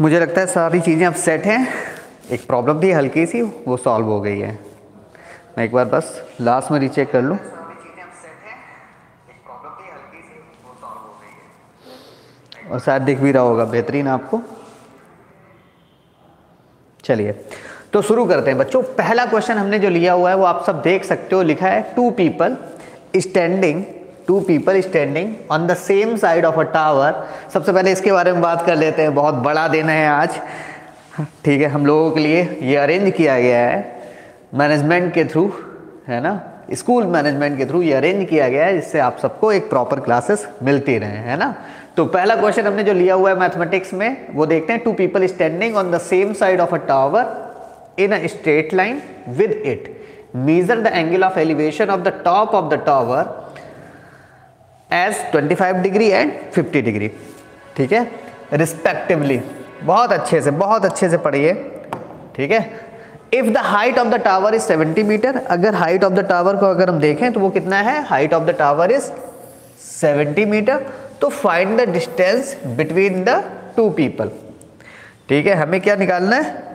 मुझे लगता है सारी चीज़ें अब सेट हैं। एक प्रॉब्लम थी हल्की सी, वो सॉल्व हो गई है। मैं एक बार बस लास्ट में रीचेक कर लूँ। और शायद दिख भी रहा होगा, बेहतरीन आपको। चलिए तो शुरू करते हैं। बच्चों, पहला क्वेश्चन हमने जो लिया हुआ है, वो आप सब देख सकते हो, लिखा है two people standing two people standing on the same side of a tower सबसे पहले इसके बारे में बात कर लेते हैं। बहुत बड़ा दिन है आज। ठीक है, हम लोगों के लिए ये अरेंज किया गया है मैनेजमेंट के थ्रू है ना? स्कूल मैनेजमेंट के थ्रू ये अरेंज किया गया है, जिससे आप सबको एक प्रॉपर क्लासेस मिलती रहे, है ना? तो पहला क्वेश्चन हमने जो लिया हुआ है मैथमेटिक्स में, वो देखते हैं two people standing on the same side of a tower in a straight line with it measure the angle of elevation of the top of the tower as 25 degree and 50 degree ठीक है? Respectively बहुत अच्छे से, बहुत अच्छे से पढ़िए। ठीक है? If the height of the tower is 70 metre अगर हाइट ऑफ़ द टावर को अगर हम देखें तो वो कितना है? Height of the tower is 70 metre तो find the distance between the two people ठीक है? हमें क्या निकालना है?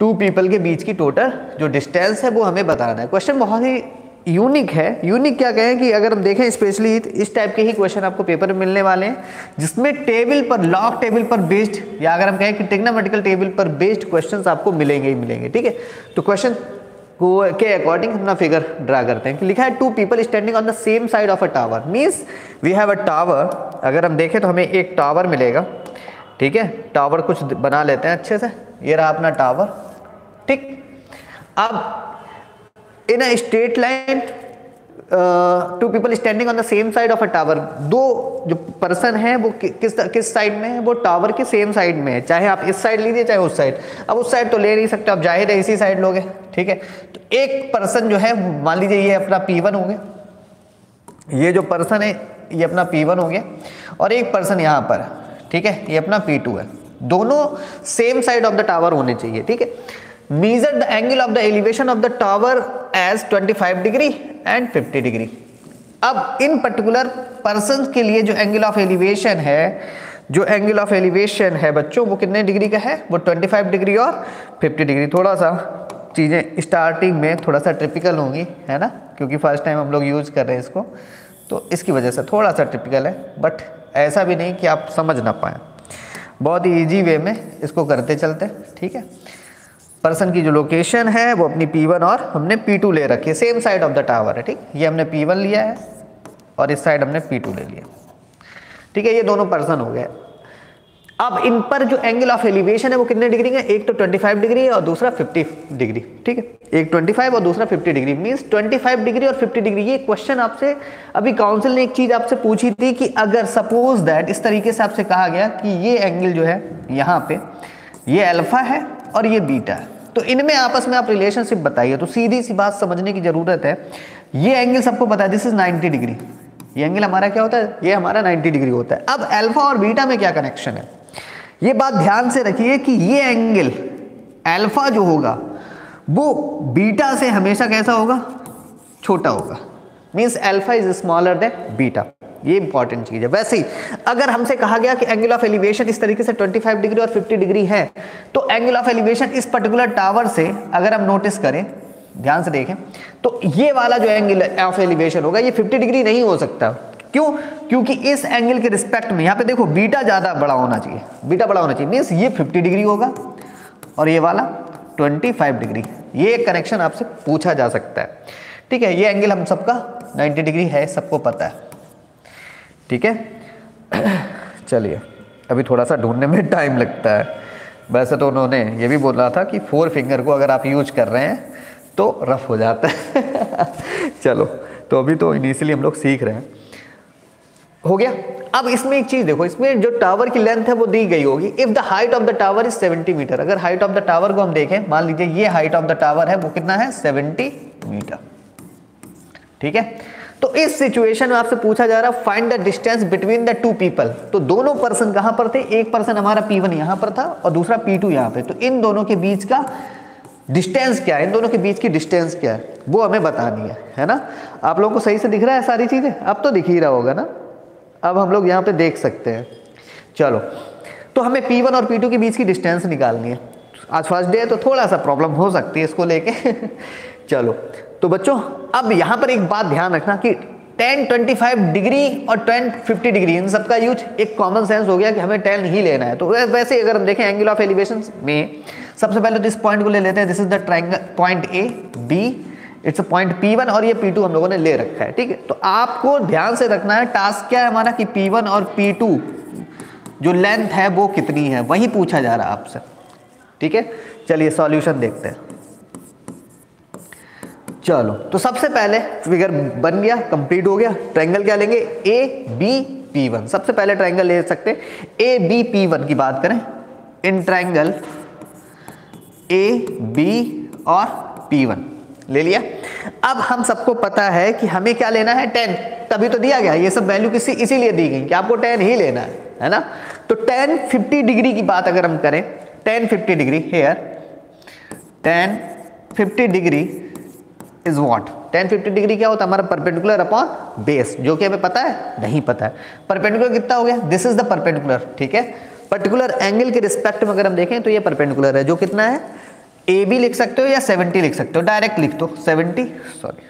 टू पीपल के बीच की टोटल जो डिस्टेंस है, वो हमें बताना है। क्वेश्चन बहुत ही यूनिक है। यूनिक क्या कहें कि अगर हम देखें स्पेशली इस टाइप के ही क्वेश्चन आपको पेपर में मिलने वाले हैं, जिसमें टेबल पर लॉक टेबल पर बेस्ड या अगर हम कहें कि टेक्नोमेटिकल टेबल पर बेस्ड क्वेश्चंस आपको मिलेंगे ही मिलेंगे, ठीक है? तो क्वेश्चन को, के अकॉर्डिंग अपना फिगर ड्रा करते हैं। कि लिखा है two people standing on the same side of a tower means we have a tower अगर हम देखें तो हमें एक टावर मिलेगा, ठीक है? टावर कुछ बना लेते हैं अच्छे से। ये रहा अपना टावर ठीक? अब in a straight line two people standing on the same side of a tower दो जो पर्सन है, वो किस किस साइड में है? वो टावर के सेम साइड में है। चाहे आप इस साइड लीजिए, चाहे उस साइड अब उस साइड तो ले नहीं सकते, आप ज़ाहिर है इसी साइड लोगे ठीक है? तो एक पर्सन जो है, मान लीजिए ये अपना पी वन हो गया। ये जो पर्सन है, ये अपना पी वन हो गया। और एक पर्सन यहाँ पर, ठीक है? ये अपना पी टू है। दोनों same side of the tower होने चाहिए, ठीक है? Measure the angle of the elevation of the tower as 25 degree and 50 degree अब इन पर्टिकुलर पर्सन के लिए जो एंगल ऑफ़ एलिवेशन है, जो एंगल ऑफ़ एलिवेशन है बच्चों, वो कितने डिग्री का है? वो 25 डिग्री और 50 डिग्री थोड़ा सा चीज़ें स्टार्टिंग में थोड़ा सा ट्रिपिकल होंगी, है ना? क्योंकि फ़र्स्ट टाइम हम लोग यूज़ कर रहे हैं इसको। तो इसकी वजह से थोड़ा सा ट्रिपिकल है बट ऐसा भी नहीं कि आप समझ ना पाए। बहुत ही ईजी वे में इसको करते चलते, ठीक है? पर्सन की जो लोकेशन है, वो अपनी P1 और हमने P2 ले रखी है. Same side of the tower है, ठीक? ये हमने P1 लिया है और इस साइड हमने P2 ले लिया ठीक है, ये दोनों पर्सन हो गए. अब इन पर जो एंगल ऑफ़ एलिवेशन है, वो कितने डिग्री है? एक तो 25 डिग्री है और दूसरा 50 डिग्री, ठीक है? एक 25 और दूसरा 50 डिग्री मींस 25 डिग्री और 50 डिग्री. ये क्वेश्चन आपसे, अभी काउंसिल ने एक चीज़ आपसे पूछी थी कि अगर सपोज़ दैट इस तरीके से आपसे कहा गया कि ये एंगल जो है यहाँ पे, ये अल्फ़ा है और ये बीटा है. तो इनमें आपस में आप रिलेशनशिप बताइए। तो सीधी सी बात समझने की ज़रूरत है। ये एंगल सबको पता है दिस इज़ 90 डिग्री ये एंगल हमारा क्या होता है? ये हमारा 90 डिग्री होता है। अब अल्फ़ा और बीटा में क्या कनेक्शन है? ये बात ध्यान से रखिए कि ये एंगल अल्फ़ा जो होगा, वो बीटा से हमेशा कैसा होगा? छोटा होगा। Means alpha is smaller than beta ये इंपॉर्टेंट चीज़ है। वैसे ही, अगर हमसे कहा गया कि एंगल ऑफ़ एलिवेशन इस तरीके से 25 डिग्री और 50 डिग्री है तो एंगल ऑफ़ एलिवेशन इस पर्टिकुलर टावर से अगर हम नोटिस करें, ध्यान से देखें तो ये वाला जो एंगल ऑफ़ एलिवेशन होगा, ये 50 डिग्री नहीं हो सकता। क्यों? क्योंकि इस एंगल के रिस्पेक्ट में, यहाँ पे देखो बीटा ज़्यादा बड़ा होना चाहिए। बीटा बड़ा होना चाहिए। मीन्स ये 50 डिग्री होगा, और ये वाला 25 डिग्री ये कनेक्शन आपसे पूछा जा सकता है। ठीक है, ये एंगल हम सबका 90 डिग्री है, सबको पता है। ठीक है? चलिए, अभी थोड़ा सा ढूँढने में टाइम लगता है। वैसे तो उन्होंने ये भी बोला था कि फोर फिंगर को अगर आप यूज़ कर रहे हैं तो रफ हो जाता है। चलो तो अभी तो इनिशियली हम लोग सीख रहे हैं। हो गया? अब इसमें एक चीज़ देखो, इसमें जो टावर की लेंथ है, वो दी गई होगी। If the height of the tower is 70 metre अगर हाइट ऑफ़ द टावर को हम देखें, मान लीजिए ये हाइट ऑफ़ द टावर है, वो कितना है? 70 मीटर ठीक है? तो इस सिचुएशन में आपसे पूछा जा रहा find the distance between the two people तो दोनों पर्सन कहाँ पर थे? एक पर्सन हमारा P1 यहाँ पर था और दूसरा P2 यहाँ पे. तो इन दोनों के बीच का डिस्टेंस क्या है? इन दोनों के बीच की डिस्टेंस क्या है? वो हमें बतानी है है ना? आप लोगों को सही से दिख रहा है सारी चीज़ें? अब तो दिख ही रहा होगा ना? अब हम लोग यहाँ पे देख सकते हैं। चलो तो हमें P1 और P2 के बीच की डिस्टेंस निकालनी है। आज फ़र्स्ट डे है तो थोड़ा सा प्रॉब्लम हो सकती है इसको लेके। चलो तो बच्चों अब यहाँ पर एक बात ध्यान रखना कि 10, 25 डिग्री और 10, 50 डिग्री इन सबका यूज़ एक कॉमन सेंस हो गया कि हमें 10 ही लेना है। तो वैसे अगर हम देखें एंगल ऑफ़ एलिवेशन में सबसे पहले तो इस पॉइंट को ले लेते हैं। This is the triangle point A B it's point P1 और ये पी टू हम लोगों ने ले रखा है ठीक है? तो आपको ध्यान से रखना है टास्क क्या है हमारा कि पी वन और पी टू जो लेंथ है वो कितनी है? वही पूछा जा रहा है आपसे ठीक है? चलिए सॉल्यूशन देखते हैं। चलो तो सबसे पहले फिगर बन गया कंप्लीट हो गया। ट्रायंगल क्या लेंगे? ए बी पी वन सबसे पहले ट्रायंगल ले सकते ए बी पी वन की बात करें। इन ट्रायंगल ए बी और पी वन ले लिया। अब हम सबको पता है कि हमें क्या लेना है? टेन तभी तो दिया गया। ये सब वैल्यू किसी इसीलिए दी गई कि आपको टेन ही लेना है है ना? तो टेन फिफ्टी डिग्री की बात अगर हम करें tan fifty degree here tan fifty degree is what tan fifty degree क्या होता है? हमारा परपेंडिकुलर अपॉन बेस जो कि हमें पता है? नहीं पता है। परपेंडिकुलर कितना हो गया? दिस इज़ द परपेंडिकुलर ठीक है? पर्टिकुलर एंगल के रिस्पेक्ट में अगर हम देखें तो ये परपेंडिकुलर है। जो कितना है? ए बी लिख सकते हो या सेवेंटी लिख सकते हो? डायरेक्ट लिख दो। Seventy sorry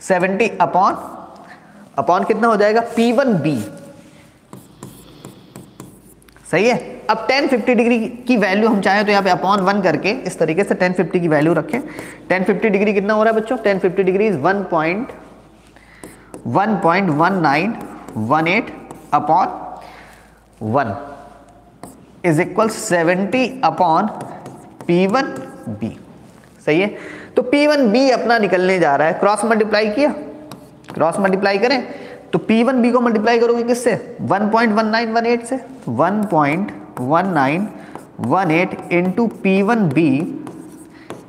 seventy upon upon कितना हो जाएगा? पी वन बी सही है? अब 1050 डिग्री की वैल्यू हम चाहें तो यहाँ पे अपॉन वन करके इस तरीके से 1050 की वैल्यू रखें। 1050 डिग्री कितना हो रहा है बच्चों? 1050 degree is one point one point one nine one eight upon one is equal seventy upon P one B सही है? तो पी वन बी अपना निकलने जा रहा है। क्रॉस मल्टीप्लाई किया? क्रॉस मल्टीप्लाई करें। तो पी वन बी को मल्टीप्लाई करोगे किससे? 1.1918 से। 1.1918 into P one B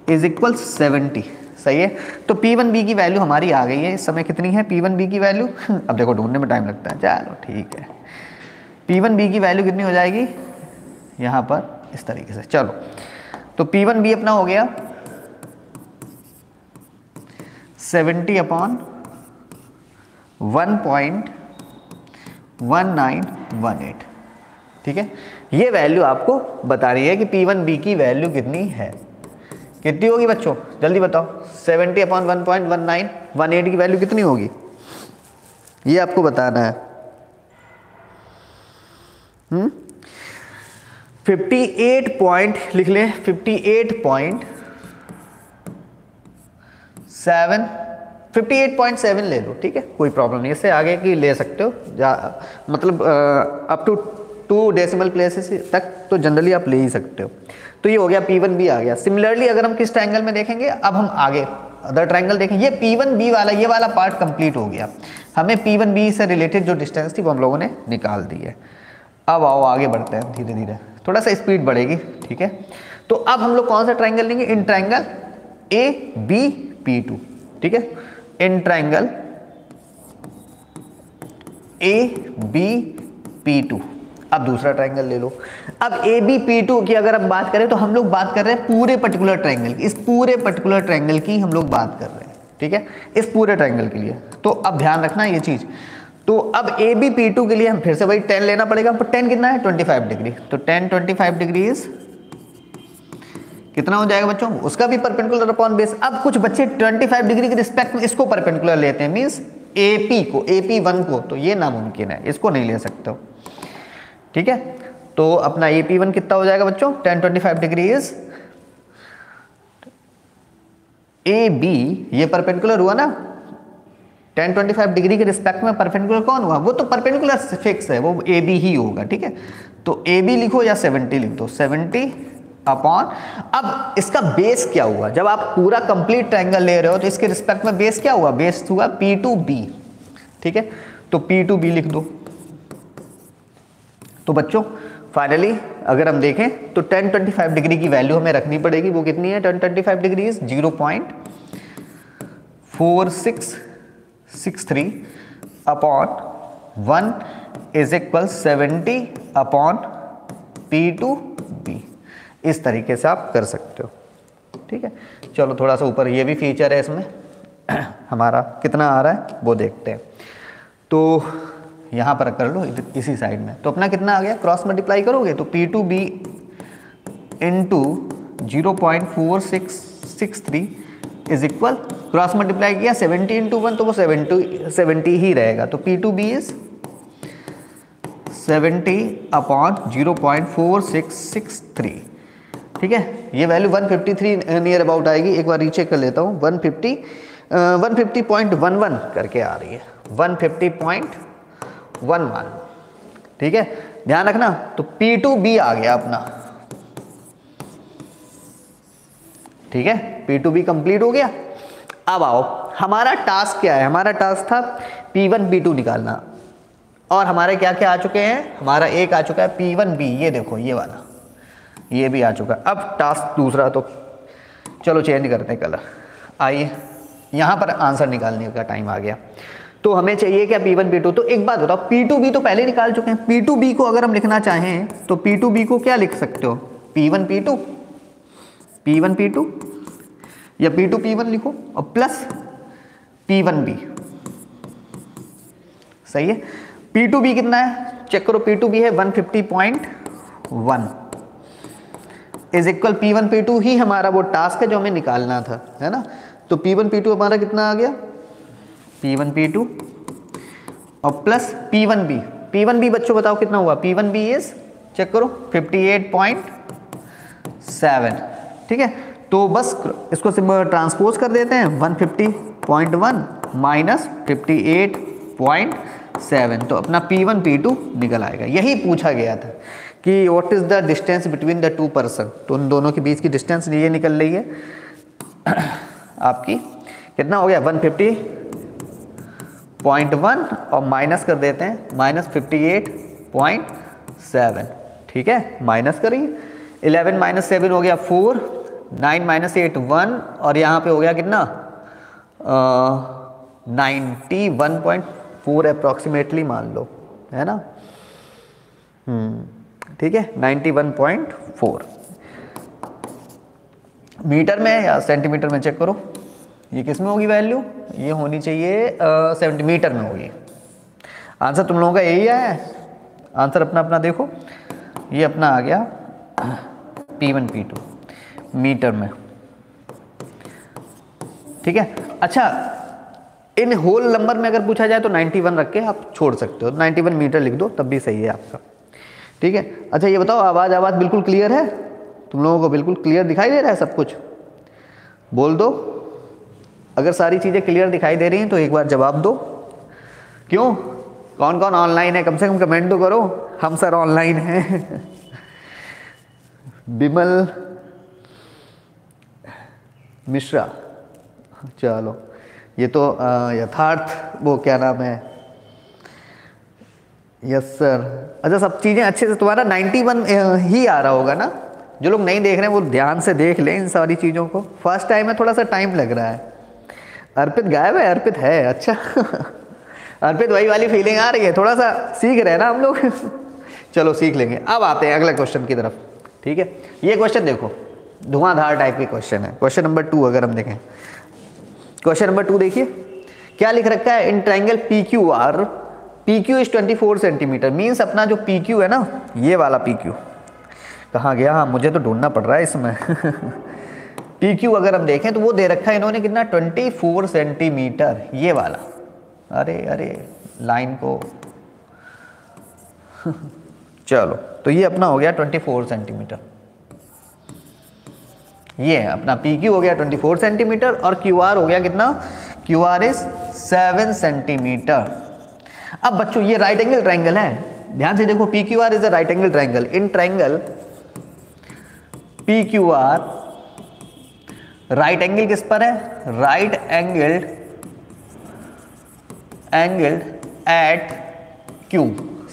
is equal seventy सही है? तो पी वन बी की वैल्यू हमारी आ गई है। इस समय कितनी है? पी वन बी की वैल्यू अब देखो, ढूँढने में टाइम लगता है। चलो, ठीक है। पी वन बी की वैल्यू कितनी हो जाएगी? यहाँ पर, इस तरीके से। चलो तो पी वन बी अपना हो गया seventy upon one point one nine one eight ठीक है? ये वैल्यू आपको बता रही है कि पी वन बी की वैल्यू कितनी है। कितनी होगी बच्चों? जल्दी बताओ। Seventy upon one point one nine one eight की वैल्यू कितनी होगी? ये आपको बताना है। फिफ्टी एट पॉइंट लिख लें। फिफ्टी एट पॉइंट सेवन 58.7 ले लो, ठीक है? कोई प्रॉब्लम नहीं। इससे आगे की ले सकते हो। जा मतलब up to two decimal places तक तो जनरली आप ले ही सकते हो। तो ये हो गया पी वन बी आ गया। सिमिलरली अगर हम किस ट्रायंगल में देखेंगे, अब हम आगे अदर ट्रायंगल देखें। ये पी वन बी वाला, ये वाला पार्ट कंप्लीट हो गया। हमें पी वन बी से रिलेटेड जो डिस्टेंस थी, वो हम लोगों ने निकाल दी है। अब आओ, आगे बढ़ते हैं धीरे धीरे। थोड़ा सा स्पीड बढ़ेगी, ठीक है? तो अब हम लोग कौन सा ट्राइंगल लेंगे? In triangle A B P two ठीक है? In triangle A B P two अब दूसरा ट्राइंगल ले लो। अब ए बी पी टू की अगर हम बात करें तो हम लोग बात कर रहे हैं पूरे पर्टिकुलर ट्राइंगल की। इस पूरे पर्टिकुलर ट्राइंगल की हम लोग बात कर रहे हैं, ठीक है? इस पूरे ट्राइंगल के लिए। तो अब ध्यान रखना ये चीज़। तो अब ए बी पी टू के लिए हम फिर से वही टेन लेना पड़ेगा। तो टेन कितना है? ट्वेंटी फाइव डिग्री तो tan twenty five degree is कितना हो जाएगा बच्चों? उसका भी परपेंडिकुलर अपॉन बेस अब कुछ बच्चे 25 डिग्री के रिस्पेक्ट में इसको परपेंडिकुलर लेते हैं मींस एपी को एपी वन को। तो ये नामुमकिन है। इसको नहीं ले सकते हो। ठीक है? तो अपना एपी वन कितना हो जाएगा बच्चों? 10 25 डिग्री इज़ ए बी ये परपेंडिकुलर हुआ ना? 10 25 डिग्री के रिस्पेक्ट में परपेंडिकुलर कौन हुआ? वो तो परपेंडिकुलर फिक्स है, वो ए बी ही होगा, ठीक है? तो ए बी लिखो या 70 लिख दो। 70 अपॉन अब इसका बेस क्या हुआ? जब आप पूरा कंप्लीट ट्रायंगल ले रहे हो तो इसके रिस्पेक्ट में बेस क्या हुआ? बेस हुआ पी टू बी ठीक है? तो पी टू बी लिख दो। तो बच्चों फाइनली अगर हम देखें तो 1025 डिग्री की वैल्यू हमें रखनी पड़ेगी। वो कितनी है? 1025 degree is zero point four six six three upon one is equal seventy upon P two B इस तरीके से आप कर सकते हो। ठीक है? चलो, थोड़ा सा ऊपर ये भी फीचर है इसमें। हमारा कितना आ रहा है? वो देखते हैं। तो यहाँ पर कर लो, इसी साइड में। तो अपना कितना आ गया? क्रॉस मल्टीप्लाई करोगे तो P two B into zero point four six six three is equal cross multiply किया सेवेंटी इंटू वन तो वो सेवेंटी सेवेंटी ही रहेगा। तो P two B is seventy upon zero point four six six three ठीक है? ये value one fifty three near about आएगी। एक बार रीचेक कर लेता हूँ। One fifty one fifty point one one करके आ रही है। One one. ठीक है? ध्यान रखना तो पी टू बी आ गया अपना। ठीक है? पी टू बी कंप्लीट हो गया। अब आओ, हमारा टास्क क्या है? हमारा टास्क था पी वन पी टू निकालना। और हमारे क्या क्या आ चुके हैं? हमारा एक आ चुका है पी वन बी ये देखो, ये वाला। ये भी आ चुका है। अब टास्क दूसरा तो चलो चेंज करते हैं कलर आइए, यहाँ पर आंसर निकालने का टाइम आ गया। तो हमें चाहिए क्या पी वन पी टू तो एक बात बताओ पी टू बी तो पहले निकाल चुके हैं। पी टू बी को अगर हम लिखना चाहें तो पी टू बी को क्या लिख सकते हो? P one P two P one P two या पी टू पी वन लिखो, और प्लस पी वन बी सही है? पी टू बी कितना है? चेक करो पी टू बी है one fifty point one is equal P one P two ही हमारा वो टास्क है जो हमें निकालना था, है ना? तो पी वन पी टू हमारा कितना आ गया? पी वन पी टू और plus P one B P one B बच्चों बताओ कितना हुआ? P one B is check करो फिफ्टी एट पॉइंट सेवन ठीक है? तो बस इसको ट्रांसपोज कर देते हैं one fifty point one minus fifty eight point seven तो अपना पी वन पी टू निकल आएगा। यही पूछा गया था कि what is the distance between the two person तो उन दोनों के बीच की डिस्टेंस ये निकल रही है। आपकी कितना हो गया? वन फिफ्टी पॉइंट वन और माइनस कर देते हैं, minus fifty eight point seven. ठीक है? माइनस करिए। इलेवन माइनस सेवन हो गया four, nine minus eight one, और यहाँ पे हो गया कितना? Ninety one point four approximately मान लो, है ना? हम्म ठीक है? Ninety one point four. Metre में या सेंटीमीटर में चेक करो। ये किसमें होगी वैल्यू ये होनी चाहिए सेंटीमीटर में होगी। आंसर तुम लोगों का यही है? आंसर अपना अपना देखो। ये अपना आ गया P one P two metre में। ठीक है? अच्छा इन होल नंबर में अगर पूछा जाए तो 91 रख के आप छोड़ सकते हो। 91 मीटर लिख दो, तब भी सही है आपका। ठीक है? अच्छा ये बताओ, आवाज़ आवाज़ बिल्कुल क्लियर है? तुम लोगों को बिल्कुल क्लियर दिखाई दे रहा है सब कुछ? बोल दो। अगर सारी चीज़ें क्लियर दिखाई दे रही हैं तो एक बार जवाब दो। क्यों? कौन कौन ऑनलाइन है? कम से कम कमेंट तो करो। हम सर ऑनलाइन हैं। बिमल मिश्रा। चलो। ये तो यथार्थ वो क्या नाम है? यस सर अच्छा सब चीज़ें अच्छे से, तुम्हारा 91 ही आ रहा होगा ना? जो लोग नहीं देख रहे हैं, वो ध्यान से देख लें इन सारी चीज़ों को। फ़र्स्ट टाइम में थोड़ा सा टाइम लग रहा है। अर्पित गायब है, अर्पित है अच्छा। अर्पित वही वाली फीलिंग आ रही है थोड़ा सा सीख रहे हैं ना हम लोग? चलो, सीख लेंगे। अब आते हैं अगले क्वेश्चन की तरफ़। ठीक है? ये क्वेश्चन देखो, धुआंधार टाइप के क्वेश्चन है। क्वेश्चन नंबर टू अगर हम देखें। क्वेश्चन नंबर टू देखिए। क्या लिख रखा है? In triangle P Q R P Q is twenty four centimetre means अपना जो पी क्यू है ना, ये वाला पी क्यू कहाँ गया? हाँ मुझे तो ढूंढना पड़ रहा है इसमें। पी क्यू अगर हम देखें तो वो दे रखा है इन्होंने कितना? ट्वेंटी फोर सेंटीमीटर, ये वाला। अरे अरे, लाइन को। चलो तो ये अपना हो गया ट्वेंटी फोर सेंटीमीटर। ये है अपना पी क्यू हो गया 24 सेंटीमीटर और क्यू आर हो गया कितना? Q R is 7 centimetre. अब बच्चों, ये राइट एंगल ट्राइंगल है। ध्यान से देखो P Q R is a right angle triangle in triangle P Q R right angle किस पर है? Right angled angled at Q?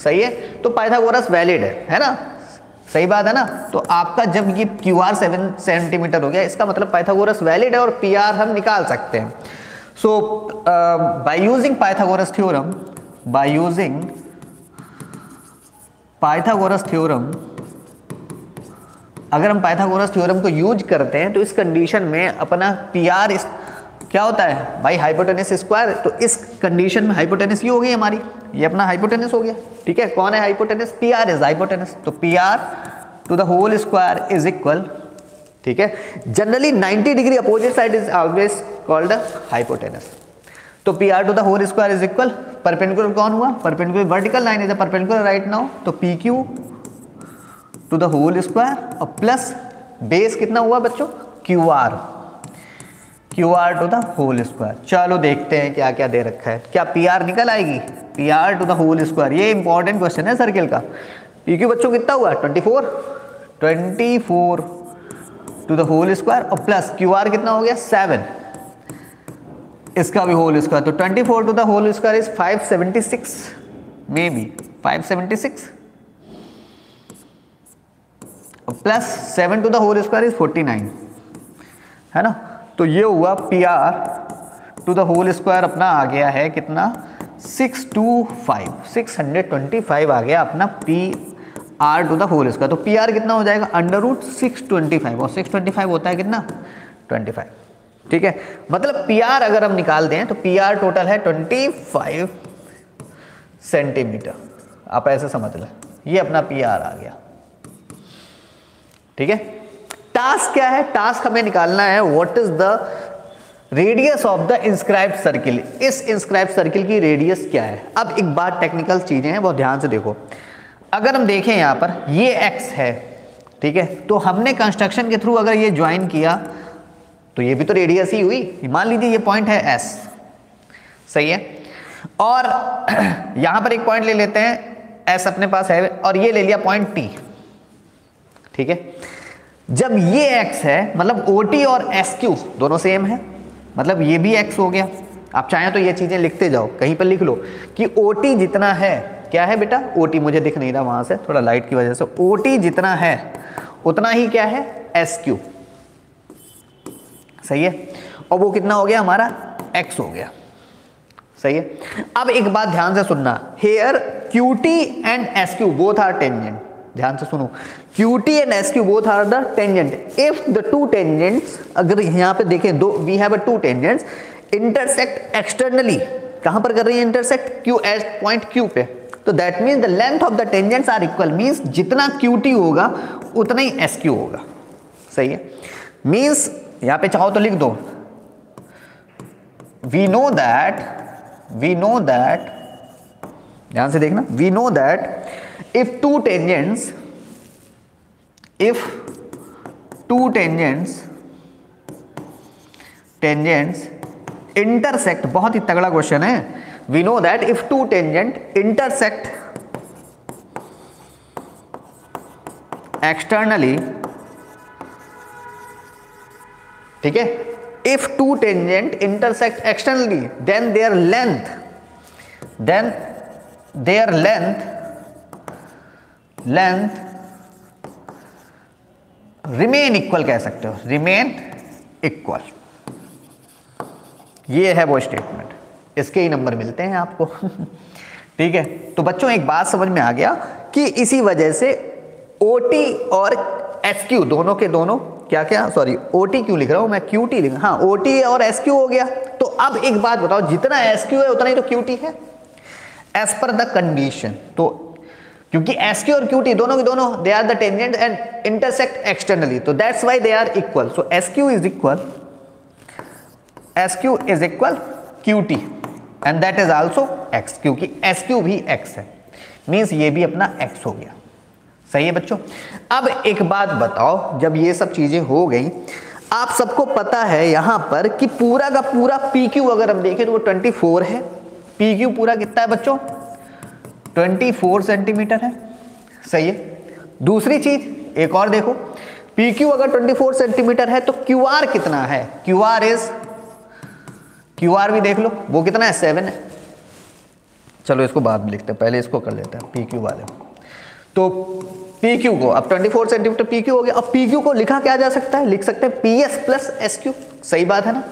सही है? तो पाइथागोरस वैलिड है है ना? सही बात है ना? तो आपका जब ये क्यू आर सेवन सेंटीमीटर हो गया, इसका मतलब पाइथागोरस वैलिड है और पी आर हम निकाल सकते हैं। So by using Pythagoras theorem by using Pythagoras theorem अगर हम पाइथागोरस थ्योरम को यूज़ करते हैं तो इस कंडीशन में अपना पी आर क्या होता है? भाई हाइपोटेनिस स्क्वायर तो इस कंडीशन में हाइपोटेनिस ये हो गई हमारी। ये अपना हाइपोटेनस हो गया। ठीक है? कौन है hypotenuse P R is hypotenuse तो P R to the whole square is equal ठीक है? Generally 90 degree opposite side is always called hypotenuse तो P R to the whole square is equal perpendicular कौन हुआ? Perpendicular vertical line is perpendicular right now तो P Q to the whole square और plus base कितना हुआ बच्चों? Q R Q R to the whole square चलो देखते हैं क्या क्या दे रखा है। क्या पी आर निकल आएगी? P R to the whole square ये इंपॉर्टेंट क्वेश्चन है सर्किल का। पी क्यू बच्चों कितना हुआ? Twenty four twenty four to the whole square और प्लस क्यू आर कितना हो गया? सेवन इसका भी होल स्क्वायर तो 24 to the whole square is 576 may be 576 plus seven to the whole square is 49 है ना? तो ये हुआ P R to the whole square अपना आ गया है कितना? 625 625 आ गया अपना P R to the whole square तो पी आर कितना हो जाएगा? Under root six twenty five और सिक्स ट्वेंटी फाइव होता है कितना? ट्वेंटी फाइव ठीक है? मतलब पी आर अगर हम निकाल दें तो पी आर टोटल है ट्वेंटी फाइव सेंटीमीटर आप ऐसे समझ लें। ये अपना पी आर आ गया। ठीक है? टास्क क्या है? टास्क हमें निकालना है what is the radius of the inscribe circle इस इंस्क्राइब सर्किल की रेडियस क्या है? अब एक बात टेक्निकल चीज़ें हैं, बहुत ध्यान से देखो। अगर हम देखें यहाँ पर, ये एक्स है, ठीक है? तो हमने कंस्ट्रक्शन के थ्रू अगर ये ज्वाइन किया तो ये भी तो रेडियस ही हुई। मान लीजिए ये पॉइंट है एस सही है? और यहाँ पर एक पॉइंट ले लेते हैं एस अपने पास है, और ये ले लिया पॉइंट टी ठीक है? जब ये एक्स है मतलब टी और क्यू दोनों सेम है मतलब ये भी एक्स हो गया। आप चाहें तो ये चीज़ें लिखते जाओ, कहीं पर लिख लो कि टी जितना है, क्या है बेटा? टी मुझे दिख नहीं रहा वहाँ से, थोड़ा लाइट की वजह से। टी जितना है, उतना ही क्या है? क्यू सही है? और वो कितना हो गया? हमारा एक्स हो गया। सही है? अब एक बात ध्यान से सुनना। Here T and Q both are tangent ध्यान से सुनो। Q T and S Q both are the tangent if the two tangents अगर यहाँ पे देखें, दो we have a two tangents intersect externally कहाँ पर कर रही है intersect Q S point Q पे। तो that means the length of the tangents are equal means जितना क्यू टी होगा, उतना ही एस क्यू होगा। सही है? मीन्स यहाँ पे चाहो तो लिख दो। We know that we know that ध्यान से देखना। We know that if two tangents if two tangents tangents intersect बहुत ही तगड़ा क्वेश्चन है। We know that if two tangent intersect externally ठीक है? If two tangent intersect externally then their length then their length length remain equal कह सकते हो remain equal ये है वो स्टेटमेंट इसके ही नंबर मिलते हैं आपको. ठीक है? तो बच्चों, एक बात समझ में आ गया कि इसी वजह से OT और SQ दोनों के दोनों क्या क्या सॉरी ओ क्यू लिख रहा हूँ मैं? क्यू टी लिख हाँ। टी और एस क्यू हो गया। तो अब एक बात बताओ, जितना एस क्यू है, उतना ही तो क्यू टी है। एज पर द कंडीशन तो क्योंकि एस क्यू और क्यू टी दोनों के दोनों they are the tangent and intersect externally तो that's why they are equal so S Q is equal S Q is equal Q T and that is also X क्योंकि S Q भी x है. Means ये भी अपना x हो गया. सही है बच्चों? अब एक बात बताओ, जब ये सब चीज़ें हो गई, आप सबको पता है यहाँ पर कि पूरा का पूरा पी क्यू अगर हम देखें तो वो 24 है. पी क्यू पूरा कितना है बच्चों? 24 सेंटीमीटर है। सही है। दूसरी चीज़, एक और देखो। पी क्यू अगर 24 सेंटीमीटर है तो क्यू आर कितना है? आर इज़ आर भी देख लो, वो कितना है? सेवन है। चलो इसको बाद में लिखते हैं, पहले इसको कर लेते हैं पी क्यू वाले। तो पी क्यू को, अब 24 सेंटीमीटर पी क्यू हो गया। अब पी क्यू को लिखा क्या जा सकता है? लिख सकते हैं P S plus S Q सही बात है ना?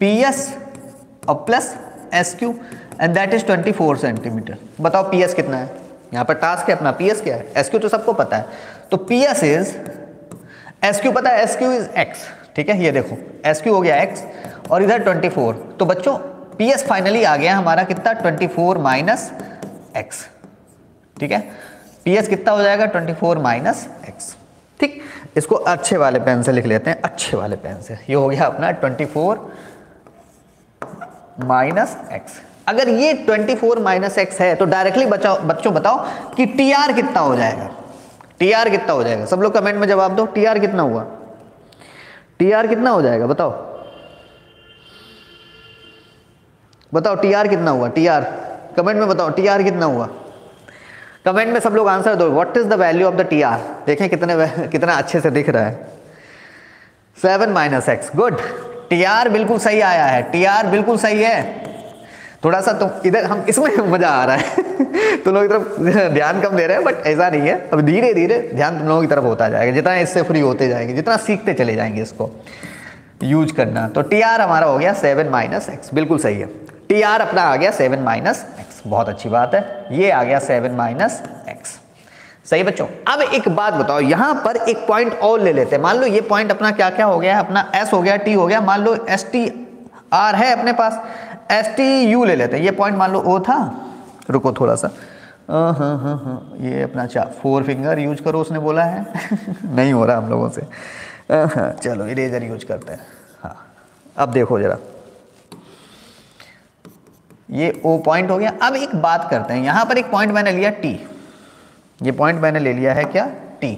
पी एस और plus S Q and that is 24 centimetre बताओ पी एस कितना है? यहाँ पर टास्क है अपना। पीएस क्या है? एसक्यू तो सबको पता है। तो P S is S Q पता है? एस क्यू इज़ एक्स ठीक है? ये देखो। एस क्यू हो गया एक्स और इधर 24 तो बच्चों पी एस फाइनली आ गया हमारा कितना? 24 फोर माइनस एक्स ठीक है? पीएस कितना हो जाएगा? ट्वेंटी फोर माइनस एक्स ठीक? इसको अच्छे वाले पेन से लिख लेते हैं। अच्छे वाले पेन से। ये हो गया अपना ट्वेंटी फोर माइनस एक्स अगर ये 24 फोर माइनस एक्स है तो डायरेक्टली बचाओ, बच्चों बताओ कि टी आर कितना हो जाएगा। टी आर कितना हो जाएगा? सब लोग कमेंट में जवाब दो टी आर कितना हुआ? टी आर कितना हो जाएगा? बताओ। बताओ टी आर कितना हुआ? टी आर कमेंट में बताओ टी आर कितना हुआ? कमेंट में सब लोग आंसर दो। What is the value of the T R देखें कितने कितना अच्छे से दिख रहा है। Seven minus X good T R बिल्कुल सही आया है। टी आर बिल्कुल सही है। थोड़ा सा तो इधर, हम इसमें मज़ा आ रहा है। तुम लोग की तरफ़ ध्यान कम दे रहे हैं बट ऐसा नहीं है। अब धीरे धीरे ध्यान तुम लोगों की तरफ़ होता जाएगा। जितना इससे फ्री होते जाएँगे, जितना सीखते चले जाएँगे इसको। यूज़ करना। तो टी आर हमारा हो गया सेवन माइनस एक्स बिल्कुल सही है। टी आर अपना आ गया सेवन माइनस एक्स बहुत अच्छी बात है। ये आ गया सेवन माइनस एक्स सही बच्चों? अब एक बात बताओ। यहाँ पर एक पॉइंट और ले लेते हैं। मान लो ये पॉइंट अपना क्या क्या हो गया अपना एस हो गया टी हो गया। मान लो एस टी आर है अपने पास। एस टी यू ले लेते हैं। ये पॉइंट मान लो ओ था। रुको थोड़ा सा। हाँ हाँ हाँ ये अपना चा फोर फिंगर यूज़ करो, उसने बोला है। नहीं हो रहा हम लोगों से। चलो इरेजर यूज़ करते हैं। हाँ। अब देखो ज़रा। ये ओ पॉइंट हो गया। अब एक बात करते हैं। यहाँ पर एक पॉइंट मैंने लिया टी ये पॉइंट मैंने ले लिया है क्या? टी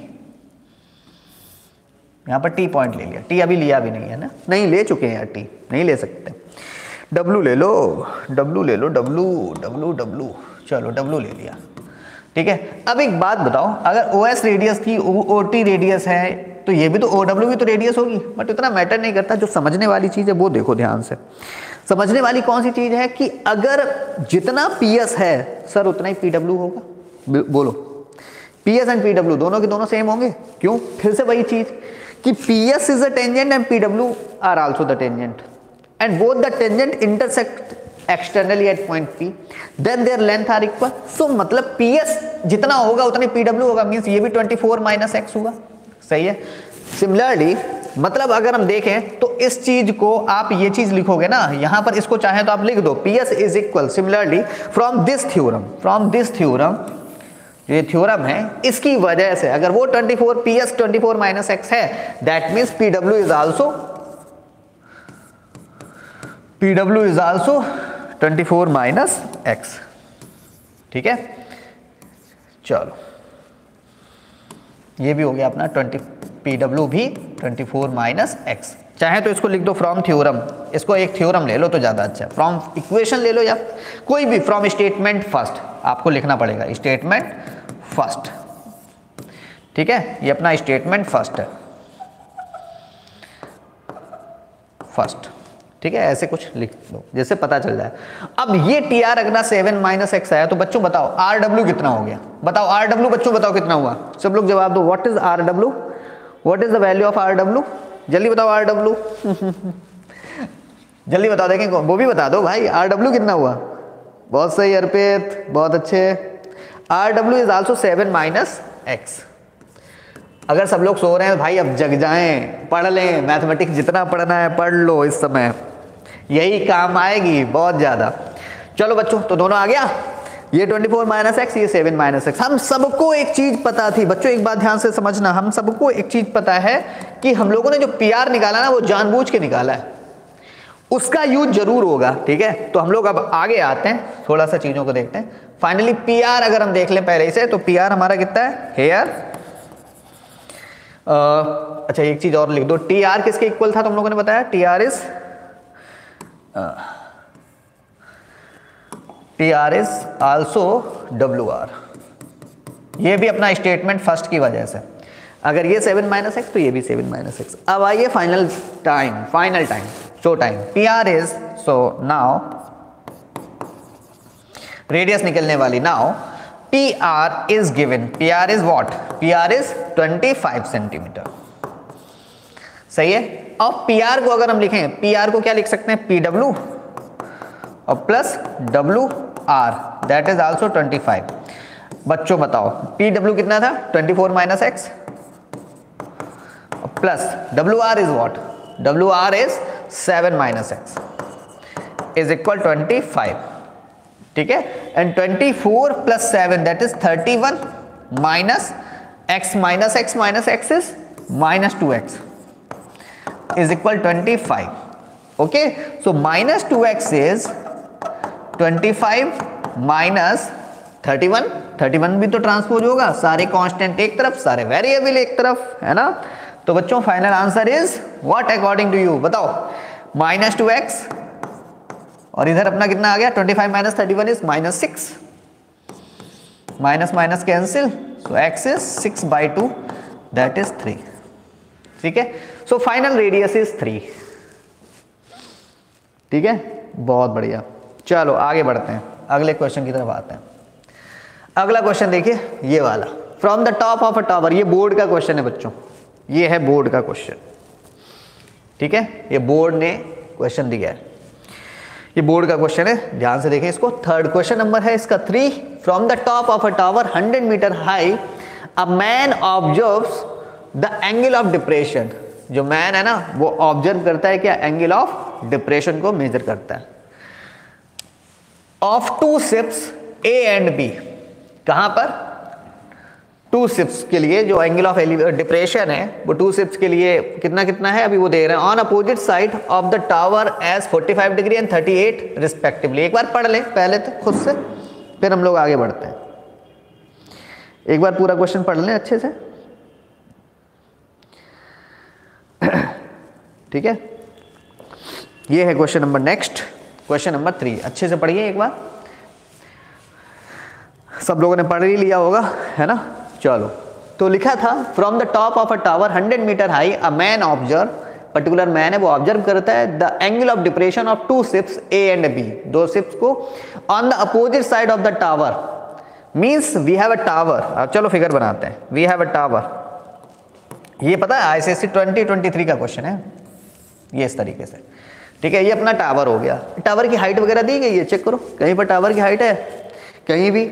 यहाँ पर टी पॉइंट ले लिया। टी अभी लिया भी नहीं है ना? नहीं, ले चुके हैं यार टी नहीं ले सकते। डब्लू ले लो डब्लू ले लो डब्लू डब्लू डब्लू चलो डब्लू ले लिया। ठीक है? अब एक बात बताओ, अगर ओ एस रेडियस थी ओ टी रेडियस है तो ये भी तो ओ डब्ल्यू भी तो रेडियस होगी बट इतना मैटर नहीं करता, जो समझने वाली चीज़ है, वो देखो ध्यान से। समझने वाली कौन सी चीज़ है कि अगर जितना पी एस है सर उतना ही पी डब्ल्यू होगा। बोलो। P S and P W दोनों के दोनों सेम होंगे? क्यों? फिर से वही चीज़, कि P S is a tangent and P W are also the tangent and both the tangent intersect externally at point P. Then their length are equal. So मतलब PS जितना होगा, उतनी PW होगा मींस ये भी 24 माइनस एक्स होगा सही है? सिमिलरली मतलब अगर हम देखें तो इस चीज़ को आप ये चीज़ लिखोगे ना, यहाँ पर इसको चाहे तो आप लिख दो। P S is equal similarly from this theorem from this theorem ये थ्योरम है, इसकी वजह से अगर वो 24 P S twenty four minus X है that means P W is also W is also twenty four minus X ठीक है? चलो। ये भी हो गया अपना ट्वेंटी पी डब्ल्यू भी ट्वेंटी फोर माइनस एक्स चाहे तो इसको लिख दो फ्रॉम थ्योरम इसको एक थ्योरम ले लो तो ज़्यादा अच्छा। है फ्रॉम इक्वेशन ले लो या कोई भी फ्रॉम स्टेटमेंट फ़र्स्ट आपको लिखना पड़ेगा। स्टेटमेंट फ़र्स्ट ठीक है? ये अपना स्टेटमेंट फ़र्स्ट है। फ़र्स्ट ठीक है, ऐसे कुछ लिख दो जैसे पता चल जाए। अब ये टी आर अगर सेवन माइनस एक्स आया तो बच्चों बताओ आर डब्ल्यू कितना हो गया? बताओ आर डब्ल्यू बच्चों बताओ कितना हुआ? सब लोग जवाब दो what is R W what is the value of R W जल्दी बताओ आर डब्ल्यू जल्दी बताओ, देखें वो भी बता दो भाई आर डब्ल्यू कितना हुआ? बहुत सही अर्पित, बहुत अच्छे। R W is also seven minus X अगर सब लोग सो रहे हैं, भाई अब जग जाएँ, पढ़ लें मैथमेटिक्स जितना पढ़ना है, पढ़ लो इस समय। यही काम आएगी बहुत ज़्यादा। चलो बच्चों तो दोनों आ गया। ये 24 फोर माइनस एक्स ये 7 माइनस एक्स हम सबको एक चीज़ पता थी। बच्चों, एक बात ध्यान से समझना। हम सबको एक चीज़ पता है कि हम लोगों ने जो पी आर निकाला ना, वो जानबूझ के निकाला है। उसका यूज़ ज़रूर होगा, ठीक है? तो हम लोग अब आगे आते हैं थोड़ा सा चीज़ों को देखते हैं। फाइनली पी आर अगर हम देख लें पहले से तो पी आर हमारा कितना है? हेयर अच्छा एक चीज़ और लिख दो। टी आर किसके इक्वल था? तुम लोगों ने बताया? T R is T R is also W R ये भी अपना स्टेटमेंट फ़र्स्ट की वजह से। अगर ये सेवन माइनस एक्स तो ये भी सेवन माइनस एक्स अब आइए final time final time show time P R is so now radius निकलने वाली now P R is given P R is what P R is twenty five centimetre सही है? और पी आर को अगर हम लिखें पी आर को क्या लिख सकते हैं? पी डब्ल्यू और plus W R that is also 25 बच्चों बताओ पी डब्ल्यू कितना था? 24 four minus X plus W R is what W R is seven minus X is equal twenty five ठीक है? And 24 four plus seven that is 31 minus X minus X minus X is minus two X five okay so minus two X is twenty five minus thirty one thirty one भी तो transpose होगा। सारे constant एक तरफ़, सारे variable एक तरफ़, है ना? तो बच्चों final answer is what according to you बताओ। माइनस टू एक्स और इधर अपना कितना आ गया? Twenty five minus thirty one is minus six minus minus cancel so X is six by two that is three ठीक है? So final radius is three ठीक है? बहुत बढ़िया। चलो, आगे बढ़ते हैं। अगले क्वेश्चन की तरफ़ आते हैं। अगला क्वेश्चन देखिए, ये वाला। From the top of a tower ये बोर्ड का क्वेश्चन है बच्चों। ये है बोर्ड का क्वेश्चन ठीक है? ये बोर्ड ने क्वेश्चन दिया है। ये बोर्ड का क्वेश्चन है। ध्यान से देखें इसको। थर्ड क्वेश्चन नंबर है इसका three from the top of a tower hundred metre high a man observe the angle of depression जो मैन है ना, वो ऑब्ज़र्व करता है क्या एंगल ऑफ़ डिप्रेशन को मेजर करता है। Of two ships A and B कहाँ पर? टू सिप्स के लिए जो एंगल ऑफ़ डिप्रेशन है, वो टू सिप्स के लिए कितना कितना है? अभी वो दे रहे हैं। On opposite side of the tower as 45 degree and 38 respectively एक बार पढ़ ले, पहले तो खुद से, फिर हम लोग आगे बढ़ते हैं। एक बार पूरा क्वेश्चन पढ़ लें अच्छे से। ठीक है? ये है question number next question number three अच्छे से पढ़िए एक बार। सब लोगों ने पढ़ ही लिया होगा, है ना? चलो। तो लिखा था from the top of a tower 100 metre high a man observe particular man है, वो ऑब्ज़र्व करता है the angle of depression of two ships A and B दो शिप्स को on the opposite side of the tower means we have a tower अब चलो figure बनाते हैं। वी हैव अ टावर ये पता है आईसीएससी 2023 का क्वेश्चन है। ये इस तरीके से। ठीक है, ये अपना टावर हो गया। टावर की हाइट वगैरह दी गई है चेक करो। कहीं पर टावर की हाइट है? कहीं भी?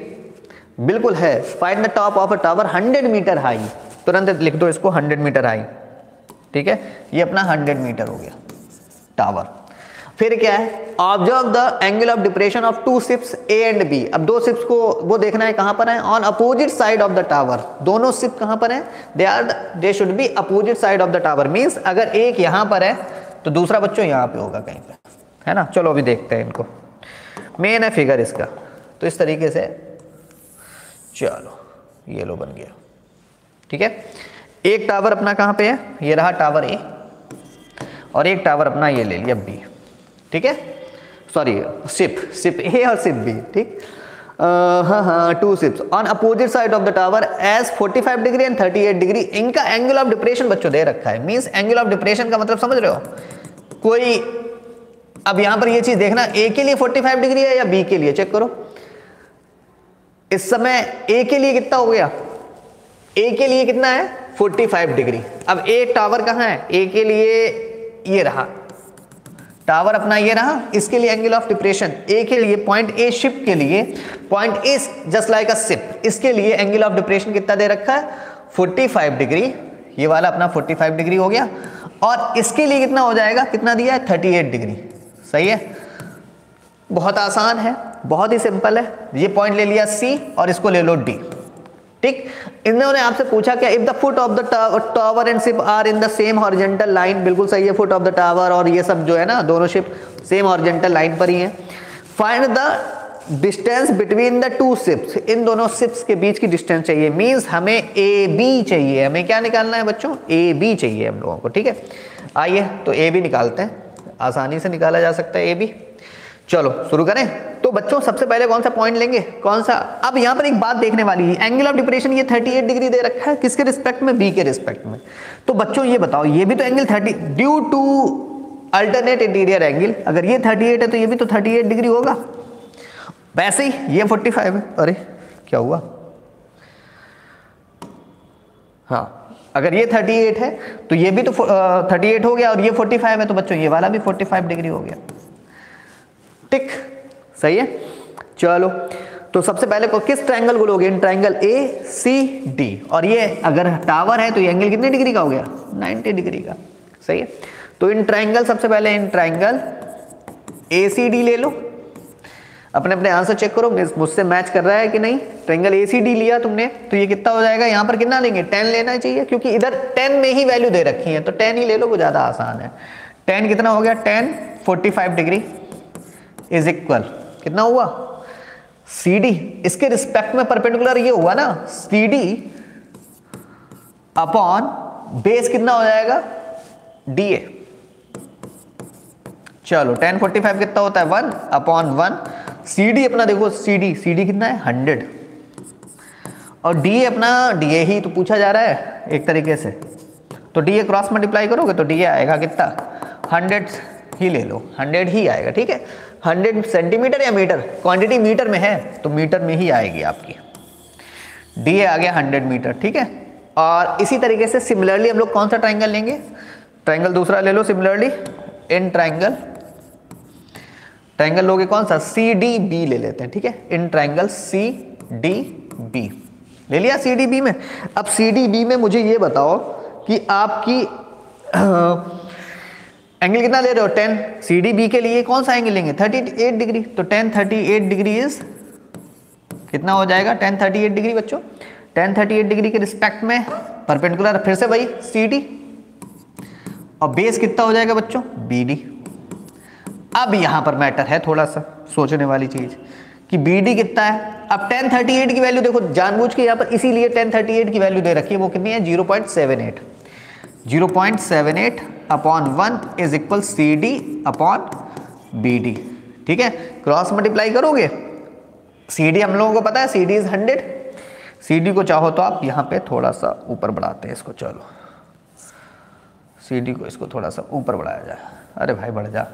बिल्कुल है। Find the top of a tower 100 metre high तुरंत लिख दो इसको 100 मीटर हाई ठीक है? ये अपना 100 मीटर हो गया। टावर फिर क्या है? Observe the angle of depression of two ships A and B अब दो शिप्स को वो देखना है कहाँ पर है? On opposite side of the tower दोनों शिप कहाँ पर है? They are they should be opposite side of the tower means अगर एक यहाँ पर है तो दूसरा बच्चों यहाँ पे होगा कहीं पे। है ना? चलो अभी देखते हैं इनको। मेन है फिगर इसका। तो इस तरीके से, चलो, ये लो बन गया। ठीक है? एक टावर अपना कहाँ पे है? ये रहा टावर ए और एक टावर अपना ये ले लिया बी ठीक है? सॉरी सिप सिप ए और सिप बी ठीक? हाँ हाँ two ships on opposite side of the tower as 45 degree and 38 degree इनका एंगल ऑफ़ डिप्रेशन बच्चों दे रखा है। मींस एंगल ऑफ़ डिप्रेशन का मतलब समझ रहे हो? कोई, अब यहाँ पर ये चीज़ देखना ए के लिए 45 डिग्री है या बी के लिए? चेक करो। इस समय ए के लिए कितना हो गया? ए के लिए कितना है? 45 डिग्री अब ए टावर कहाँ है? ए के लिए ये रहा। टावर अपना ये रहा। इसके लिए एंगल ऑफ़ डिप्रेशन ए के लिए पॉइंट ए शिप के लिए point A just like a ship इसके लिए एंगल ऑफ़ डिप्रेशन कितना दे रखा है? 45 डिग्री ये वाला अपना 45 डिग्री हो गया। और इसके लिए कितना हो जाएगा? कितना दिया है? 38 डिग्री सही है? बहुत आसान है। बहुत ही सिंपल है। ये पॉइंट ले लिया सी और इसको ले लो डी ठीक? इन्होंने आपसे पूछा क्या if the foot of the tower and ship are in the same horizontal line बिल्कुल सही है फुट ऑफ़ द टावर और ये सब जो है ना, दोनों शिप सेम हॉरिजेंटल लाइन पर ही है। Find the distance between the two ships इन दोनों शिप्स के बीच की डिस्टेंस चाहिए। मींस हमें ए बी चाहिए। हमें क्या निकालना है बच्चों? ए बी चाहिए हम लोगों को, ठीक है? आइए तो ए बी निकालते हैं। आसानी से निकाला जा सकता है ए बी चलो, शुरू करें। तो बच्चों, सबसे पहले कौन सा पॉइंट लेंगे? कौन सा? अब यहाँ पर एक बात देखने वाली है। एंगल ऑफ़ डिप्रेशन ये 38 डिग्री दे रखा है। किसके रिस्पेक्ट में? बी के रिस्पेक्ट में। तो बच्चों, ये बताओ, ये भी तो angle 30 due to alternate interior angle अगर ये 38 है तो ये भी तो 38 डिग्री होगा। वैसे ही, ये 45 है। अरे, क्या हुआ? हाँ अगर ये 38 है तो ये भी तो थर्टी एट हो गया और ये 45 है तो बच्चों, ये वाला भी 45 डिग्री हो गया। टिक। सही है? चलो तो सबसे पहले को किस ट्रायंगल को लोगे? ट्रायंगल ए सी डी और ये अगर टावर है तो ये एंगल कितने डिग्री का हो गया? 90 डिग्री का। सही है? तो इन ट्रायंगल सबसे पहले in triangle A C D ले लो। अपने अपने आंसर चेक करो मुझसे मैच कर रहा है कि नहीं? ट्रेंगल ए सी डी लिया तुमने तो ये कितना हो जाएगा? यहाँ पर कितना लेंगे? टेन लेना चाहिए, क्योंकि इधर टेन में ही वैल्यू दे रखी है तो टेन ही ले लो, वो ज़्यादा आसान है। टेन कितना हो गया? Tan forty five degree is equal कितना हुआ? सी डी इसके रिस्पेक्ट में परपेंडिकुलर ये हुआ ना? सी डी अपॉन बेस कितना हो जाएगा? डी ए चलो टेन फोर्टी फाइव कितना होता है? One upon one C D अपना देखो सी डी सी डी कितना है? हंड्रेड और डी अपना डी ए ही तो पूछा जा रहा है, एक तरीके से। तो डी ए क्रॉस मल्टीप्लाई करोगे तो डी ए आएगा कितना? हंड्रेड ही ले लो। हंड्रेड ही आएगा, ठीक है? हंड्रेड सेंटीमीटर या मीटर? क्वांटिटी मीटर में है तो मीटर में ही आएगी आपकी। डी आ गया हंड्रेड मीटर, ठीक है? और इसी तरीके से सिमिलरली हम लोग कौन सा ट्राइंगल लेंगे? ट्राइंगल दूसरा ले लो सिमिलरली। इन ट्राइंगल ट्राइंगल लोगे कौन सा? सी डी बी ले लेते हैं, ठीक है? In triangle C D B ले लिया सी डी बी में? अब सी डी बी में मुझे ये बताओ कि आपकी एंगल कितना ले रहे हो? टेन। सी डी बी के लिए कौन सा एंगल लेंगे? Thirty eight degree. तो tan thirty eight degree is कितना हो जाएगा? टेन थर्टी एट डिग्री बच्चों। टेन थर्टी एट डिग्री के रिस्पेक्ट में परपेंडिकुलर फिर से भाई सी डी और बेस कितना हो जाएगा बच्चों? बी डी अब यहाँ पर मैटर है थोड़ा सा सोचने वाली चीज़ कि बी डी कितना है? अब 1038 की वैल्यू देखो, जानबूझ के यहाँ पर इसीलिए 1038 की वैल्यू दे रखी है, वो कितनी है? 0.78 0.78 upon one is equal C D upon B D. ठीक है? क्रॉस मल्टीप्लाई करोगे? सी डी हम लोगों को पता है, C D is hundred. C D को चाहो तो आप यहाँ पे थोड़ा सा ऊपर बढ़ाते हैं इसको, चलो। सी डी को इसको थोड़ा सा ऊपर बढ़ाया जाए। अरे भाई, बढ़ जा।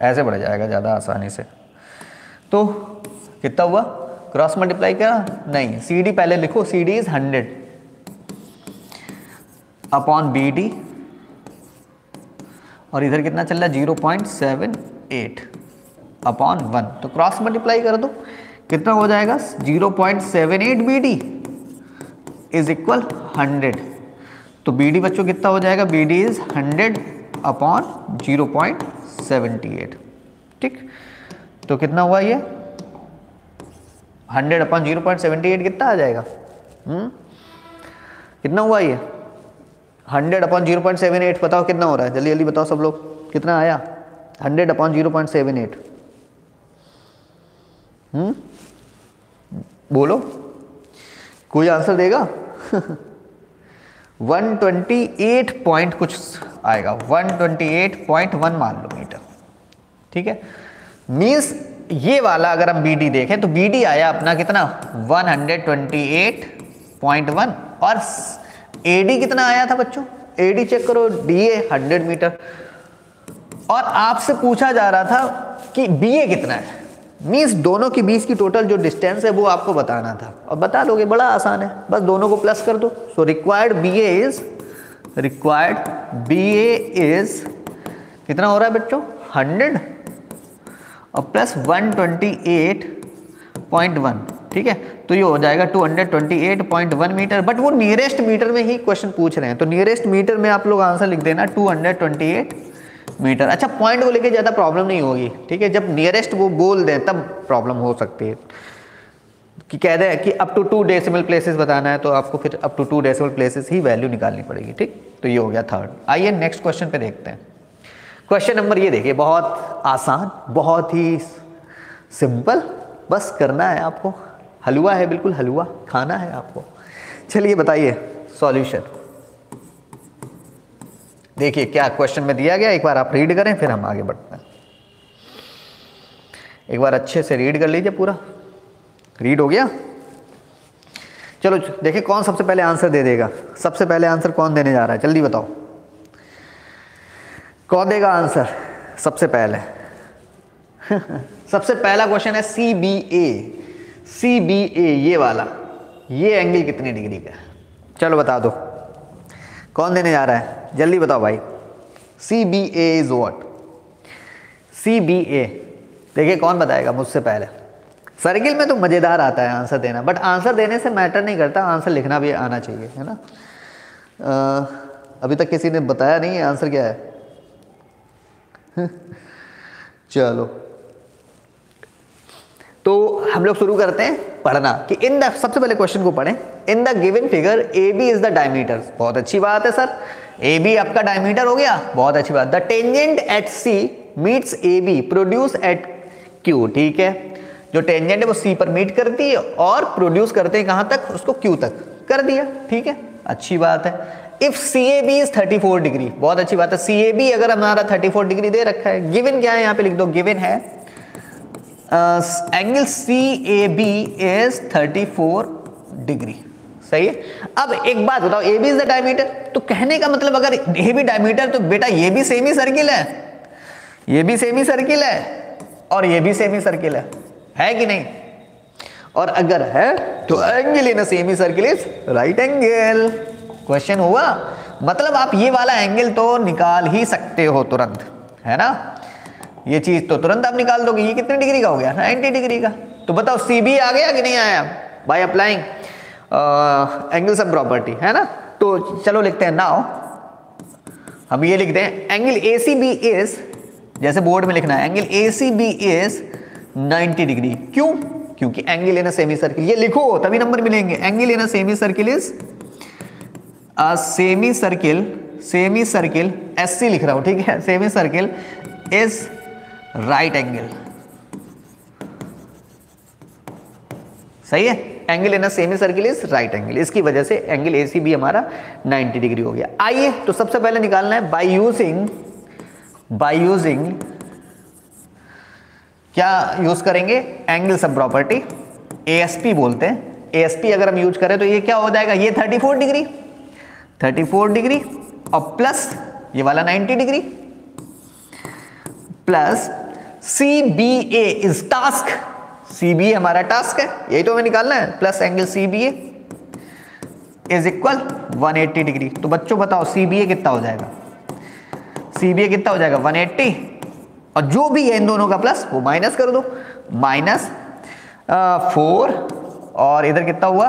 ऐसे बढ़ जाएगा ज़्यादा आसानी से। तो कितना हुआ? क्रॉस मल्टीप्लाई क्या नहीं, सी डी पहले लिखो, C D is hundred. Upon B D. और इधर कितना चल रहा है? Zero point seven eight upon one. तो क्रॉस मल्टीप्लाई कर दो। कितना हो जाएगा? Zero point seven eight B D is equal hundred तो बी डी बच्चों कितना हो जाएगा? B D is hundred upon zero point seventy eight. ठीक? तो कितना हुआ ये? Hundred upon zero point seventy eight कितना आ जाएगा? हम्म? कितना हुआ ये? Hundred upon zero point seven eight, बताओ कितना हो रहा है? जल्दी जल्दी बताओ सब लोग। कितना आया? Hundred upon zero point seven eight. हम्म? बोलो। कोई आंसर देगा? 128 पॉइंट कुछ आएगा। 128.1 मान लो मीटर। ठीक है? मीन्स ये वाला अगर हम BD देखें तो BD आया अपना कितना? 128.1 और AD कितना आया था बच्चों? एडी चेक करो DA 100 मीटर और आपसे पूछा जा रहा था कि BA कितना है? मीन्स दोनों के बीच की टोटल जो डिस्टेंस है, वो आपको बताना था। और बता दोगे, बड़ा आसान है। बस दोनों को प्लस कर दो। So required B A is required B A is कितना हो रहा है बच्चों? हंड्रेड और plus one twenty eight point one ठीक है? तो ये हो जाएगा two hundred twenty eight point one metre but वो नियरेस्ट मीटर में ही क्वेश्चन पूछ रहे हैं। तो नियरेस्ट मीटर में आप लोग आंसर लिख देना two hundred twenty eight metre अच्छा पॉइंट को लेके ज़्यादा प्रॉब्लम नहीं होगी, ठीक है? जब नियरेस्ट वो बोल दें, तब प्रॉब्लम हो सकती है। कि कह दें कि up to two decimal places बताना है तो आपको फिर up to two decimal places he value निकालनी पड़ेगी, ठीक? तो ये हो गया थर्ड आइए नेक्स्ट क्वेश्चन पे देखते हैं। क्वेश्चन नंबर ये देखिए, बहुत आसान, बहुत ही सिंपल बस करना है आपको। हलवा है, बिल्कुल हलवा, खाना है आपको। चलिए बताइए सॉल्यूशन देखिए, क्या क्वेश्चन में दिया गया? एक बार आप रीड करें, फिर हम आगे बढ़ते हैं। एक बार अच्छे से रीड कर लीजिए पूरा। रीड हो गया? चलो, देखिए कौन सबसे पहले आंसर दे देगा। सबसे पहले आंसर कौन देने जा रहा है? जल्दी बताओ। कौन देगा आंसर सबसे पहले। सबसे पहला क्वेश्चन है C B A C B A ये वाला। ये एंगल कितनी डिग्री का चलो बता दो। कौन देने जा रहा है? जल्दी बताओ भाई। C B A is what C B A देखिए कौन बताएगा मुझसे पहले। सर्किल में तो मज़ेदार आता है आंसर देना बट आंसर देने से मैटर नहीं करता। आंसर लिखना भी आना चाहिए है ना? आ, अभी तक किसी ने बताया नहीं आंसर क्या है? चलो। तो हम लोग शुरू करते हैं पढ़ना कि इन द सबसे पहले क्वेश्चन को पढ़ें। In the given figure A B is the diameter बहुत अच्छी बात है सर ए बी आपका डायमीटर हो गया। बहुत अच्छी बात। The tangent at C meets A B produce at Q ठीक है? जो टेंजेंट है, वो सी पर मीट करती है और प्रोड्यूस करते हैं कहाँ तक? उसको क्यू तक कर दिया, ठीक है? अच्छी बात है। If C A B is 34 degree बहुत अच्छी बात है। सी ए बी अगर हमारा 34 डिग्री दे रखा है गिवन क्या है? यहाँ पे लिख दो गिवन है angle C A B is 34 degree सही है? अब एक बात बताओ A B is the diameter तो कहने का मतलब अगर ए बी डायमीटर तो बेटा ये भी सेमी सर्किल है। ये भी सेमी सर्किल है और ये भी सेमी सर्किल है। है कि नहीं? और अगर है तो angle in semicircle is right angle question हुआ? मतलब आप ये वाला एंगल तो निकाल ही सकते हो तुरंत, है ना? ये चीज़ तो तुरंत आप निकाल दोगे। ये कितने डिग्री का हो गया? 90 डिग्री का। तो बताओ सी बी आ गया कि नहीं आया? By applying angle sum property है ना? तो चलो लिखते हैं नाउ हम ये लिखते हैं angle A C B is जैसे बोर्ड में लिखना है angle A C B is 90 degree. क्यों? क्योंकि एंगल इन सेमी सर्किल ये लिखो, तभी नंबर मिलेंगे। Angle in semicircle is semicircle semicircle S C लिख रहा हूँ, ठीक है? Semi circle is right angle सही है? Angle in semicircle is right angle इसकी वजह से एंगल ए सी बी हमारा 90 डिग्री हो गया। आइए तो सबसे पहले निकालना है बाय यूजिंग बाय यूजिंग क्या यूज़ करेंगे? एंगल सब प्रॉपर्टी एएसपी बोलते हैं। एएसपी अगर हम यूज़ करें तो ये क्या हो जाएगा? ये 34 डिग्री 34 डिग्री और प्लस ये वाला 90 degree plus C B A is task C B हमारा टास्क है। यही तो हमें निकालना है। Plus angle C B A is equal 180 degree तो बच्चों बताओ सी बी ए कितना हो जाएगा? सी बी ए कितना हो जाएगा? 180 और जो भी है इन दोनों का प्लस वो माइनस कर दो। माइनस फोर और इधर कितना हुआ?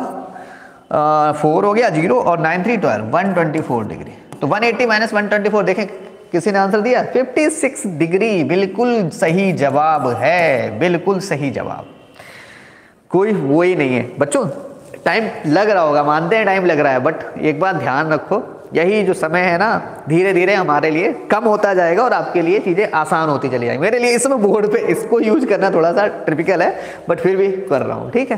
फोर हो गया ज़ीरो और nine three twelve one twenty four degree तो one eighty minus one twenty four देखें किसी ने आंसर दिया? फिफ्टी सिक्स डिग्री, बिल्कुल सही जवाब है, बिल्कुल सही जवाब। कोई वो ही नहीं है। बच्चों टाइम लग रहा होगा, मानते हैं टाइम लग रहा है बट एक बार ध्यान रखो, यही जो समय है ना धीरे धीरे हमारे लिए कम होता जाएगा और आपके लिए चीज़ें आसान होती चली जाएँगी। मेरे लिए इसमें बोर्ड पे इसको यूज़ करना थोड़ा सा ट्रिपिकल है बट फिर भी कर रहा हूँ, ठीक है?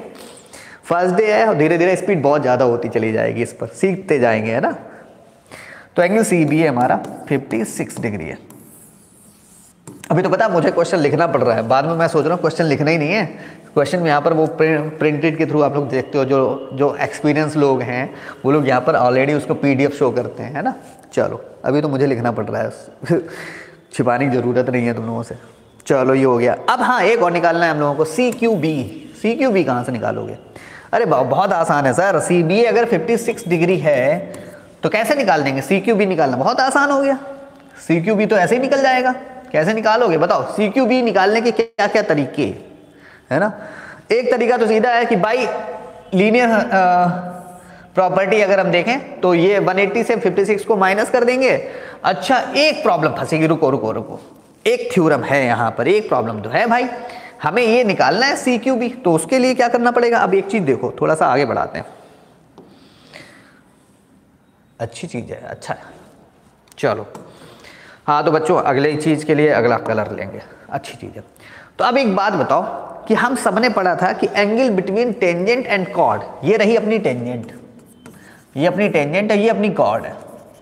फ़र्स्ट डे है और धीरे धीरे स्पीड बहुत ज़्यादा होती चली जाएगी इस पर, सीखते जाएँगे, है ना? तो एंगल सी बी हमारा 56 डिग्री है। अभी तो पता मुझे क्वेश्चन लिखना पड़ रहा है। बाद में मैं सोच रहा हूँ क्वेश्चन लिखना ही नहीं है। क्वेश्चन यहाँ पर वो प्रिंटेड के थ्रू आप लोग देखते हो, जो जो एक्सपीरियंस लोग हैं, वो लोग यहाँ पर ऑलरेडी उसको पीडीएफ शो करते हैं, है ना? चलो, अभी तो मुझे लिखना पड़ रहा है। छिपाने की ज़रूरत नहीं है तुम लोगों से। चलो, ये हो गया। अब हाँ एक और निकालना है हम लोगों को C Q B C Q B कहाँ से निकालोगे? अरे, बहुत आसान है, सर। सी बी अगर 56 डिग्री है तो कैसे निकाल देंगे? सी क्यू बी निकालना बहुत आसान हो गया। सी क्यू बी तो ऐसे ही निकल जाएगा। कैसे निकालोगे? बताओ सी क्यू बी निकालने के क्या क्या तरीके है? ना? एक तरीका तो सीधा है कि बाई लीनियर प्रॉपर्टी अगर हम देखें तो ये 180 से 56 को माइनस कर देंगे। अच्छा एक प्रॉब्लम फंसेगी। रुको रुको रुको। एक थ्योरम है यहाँ पर, एक प्रॉब्लम तो है भाई। हमें ये निकालना है सी क्यू बी तो उसके लिए क्या करना पड़ेगा? अब एक चीज़ देखो, थोड़ा सा आगे बढ़ाते हैं। अच्छी चीज़ है अच्छा है। चलो। हाँ तो बच्चों, अगले चीज़ के लिए अगला कलर लेंगे। अच्छी चीज़ है। तो अब एक बात बताओ कि हम सबने पढ़ा था कि angle between tangent and chord ये रही अपनी टेंजेंट ये अपनी टेंजेंट है, ये अपनी कॉर्ड है।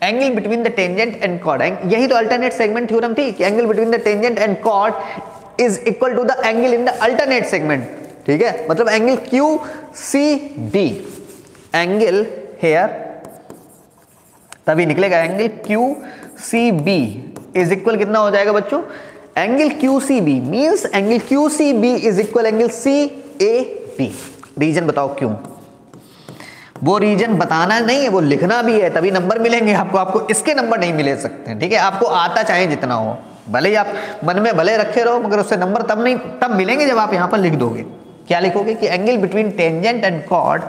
Angle between the tangent and chord यही तो अल्टरनेट सेगमेंट थ्योरम थी कि angle between the tangent and chord is equal to the angle in the alternate segment ठीक है? मतलब angle Q C D angle here तभी निकलेगा angle Q C B is equal कितना हो जाएगा बच्चों? Angle Q C B means angle Q C B is equal angle C A B reason बताओ क्यों? वो रीजन बताना नहीं है, वो लिखना भी है, तभी नंबर मिलेंगे आपको। आपको इसके नंबर नहीं मिले सकते, ठीक है? आपको आता चाहे जितना हो। भले ही आप मन में भले रखे रहो, मगर उससे नंबर तब नहीं, तब मिलेंगे जब आप यहाँ पर लिख दोगे। क्या लिखोगे कि angle between tangent and chord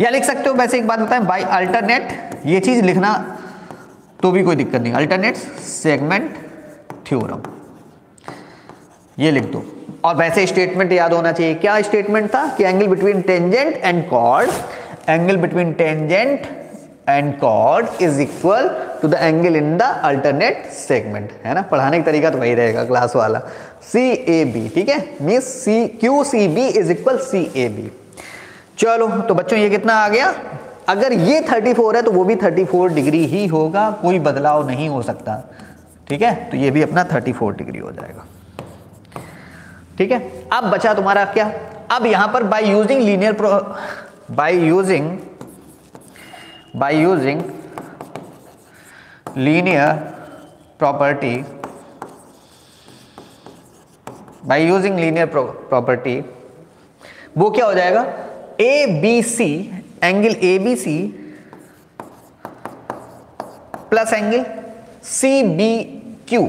या लिख सकते हो, वैसे एक बात बताएँ बाई अल्टरनेट ये चीज़ लिखना तो भी कोई दिक्कत नहीं। अल्टरनेट सेगमेंट थ्योरम ये लिख दो। और वैसे स्टेटमेंट याद होना चाहिए। क्या स्टेटमेंट था? कि angle between tangent and chord angle between tangent and chord is equal to the angle in the alternate segment है ना? पढ़ाने का तरीका तो वही रहेगा क्लास वाला। सी ए बी ठीक है? Mean C Q C B is equal C A B चलो तो बच्चों, ये कितना आ गया? अगर ये 34 है तो वो भी 34 डिग्री ही होगा, कोई बदलाव नहीं हो सकता। ठीक है? तो ये भी अपना 34 डिग्री हो जाएगा। ठीक है? अब बचा तुम्हारा क्या? अब यहाँ पर by using linear by using by using linear property by using linear property वो क्या हो जाएगा? A B C angle A B C plus angle C B Q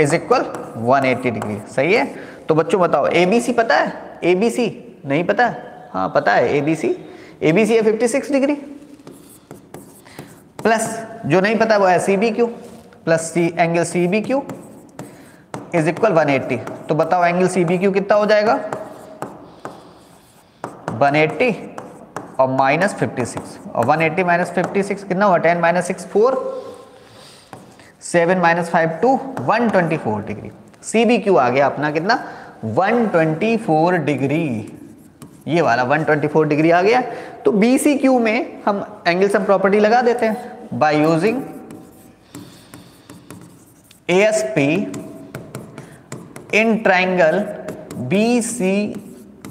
is equal 180 degree सही है? तो बच्चों बताओ ए बी सी पता है? ए बी सी नहीं पता? है हाँ पता है A B C A B C है 56 डिग्री प्लस जो नहीं पता वो है C B Q plus C angle C B Q is equal 180 तो बताओ एंगल सी बी क्यू कितना हो जाएगा? 180 और माइनस 56 और 180 माइनस फिफ्टी कितना हुआ? 10 minus six four seven minus five two one twenty four degree C B Q आ गया अपना कितना? वन ट्वेंटी फोर डिग्री ये वाला वन ट्वेंटी फोर डिग्री आ गया। तो बी सी क्यू में हम एंगल सम प्रॉपर्टी लगा देते हैं by using A S P in triangle B C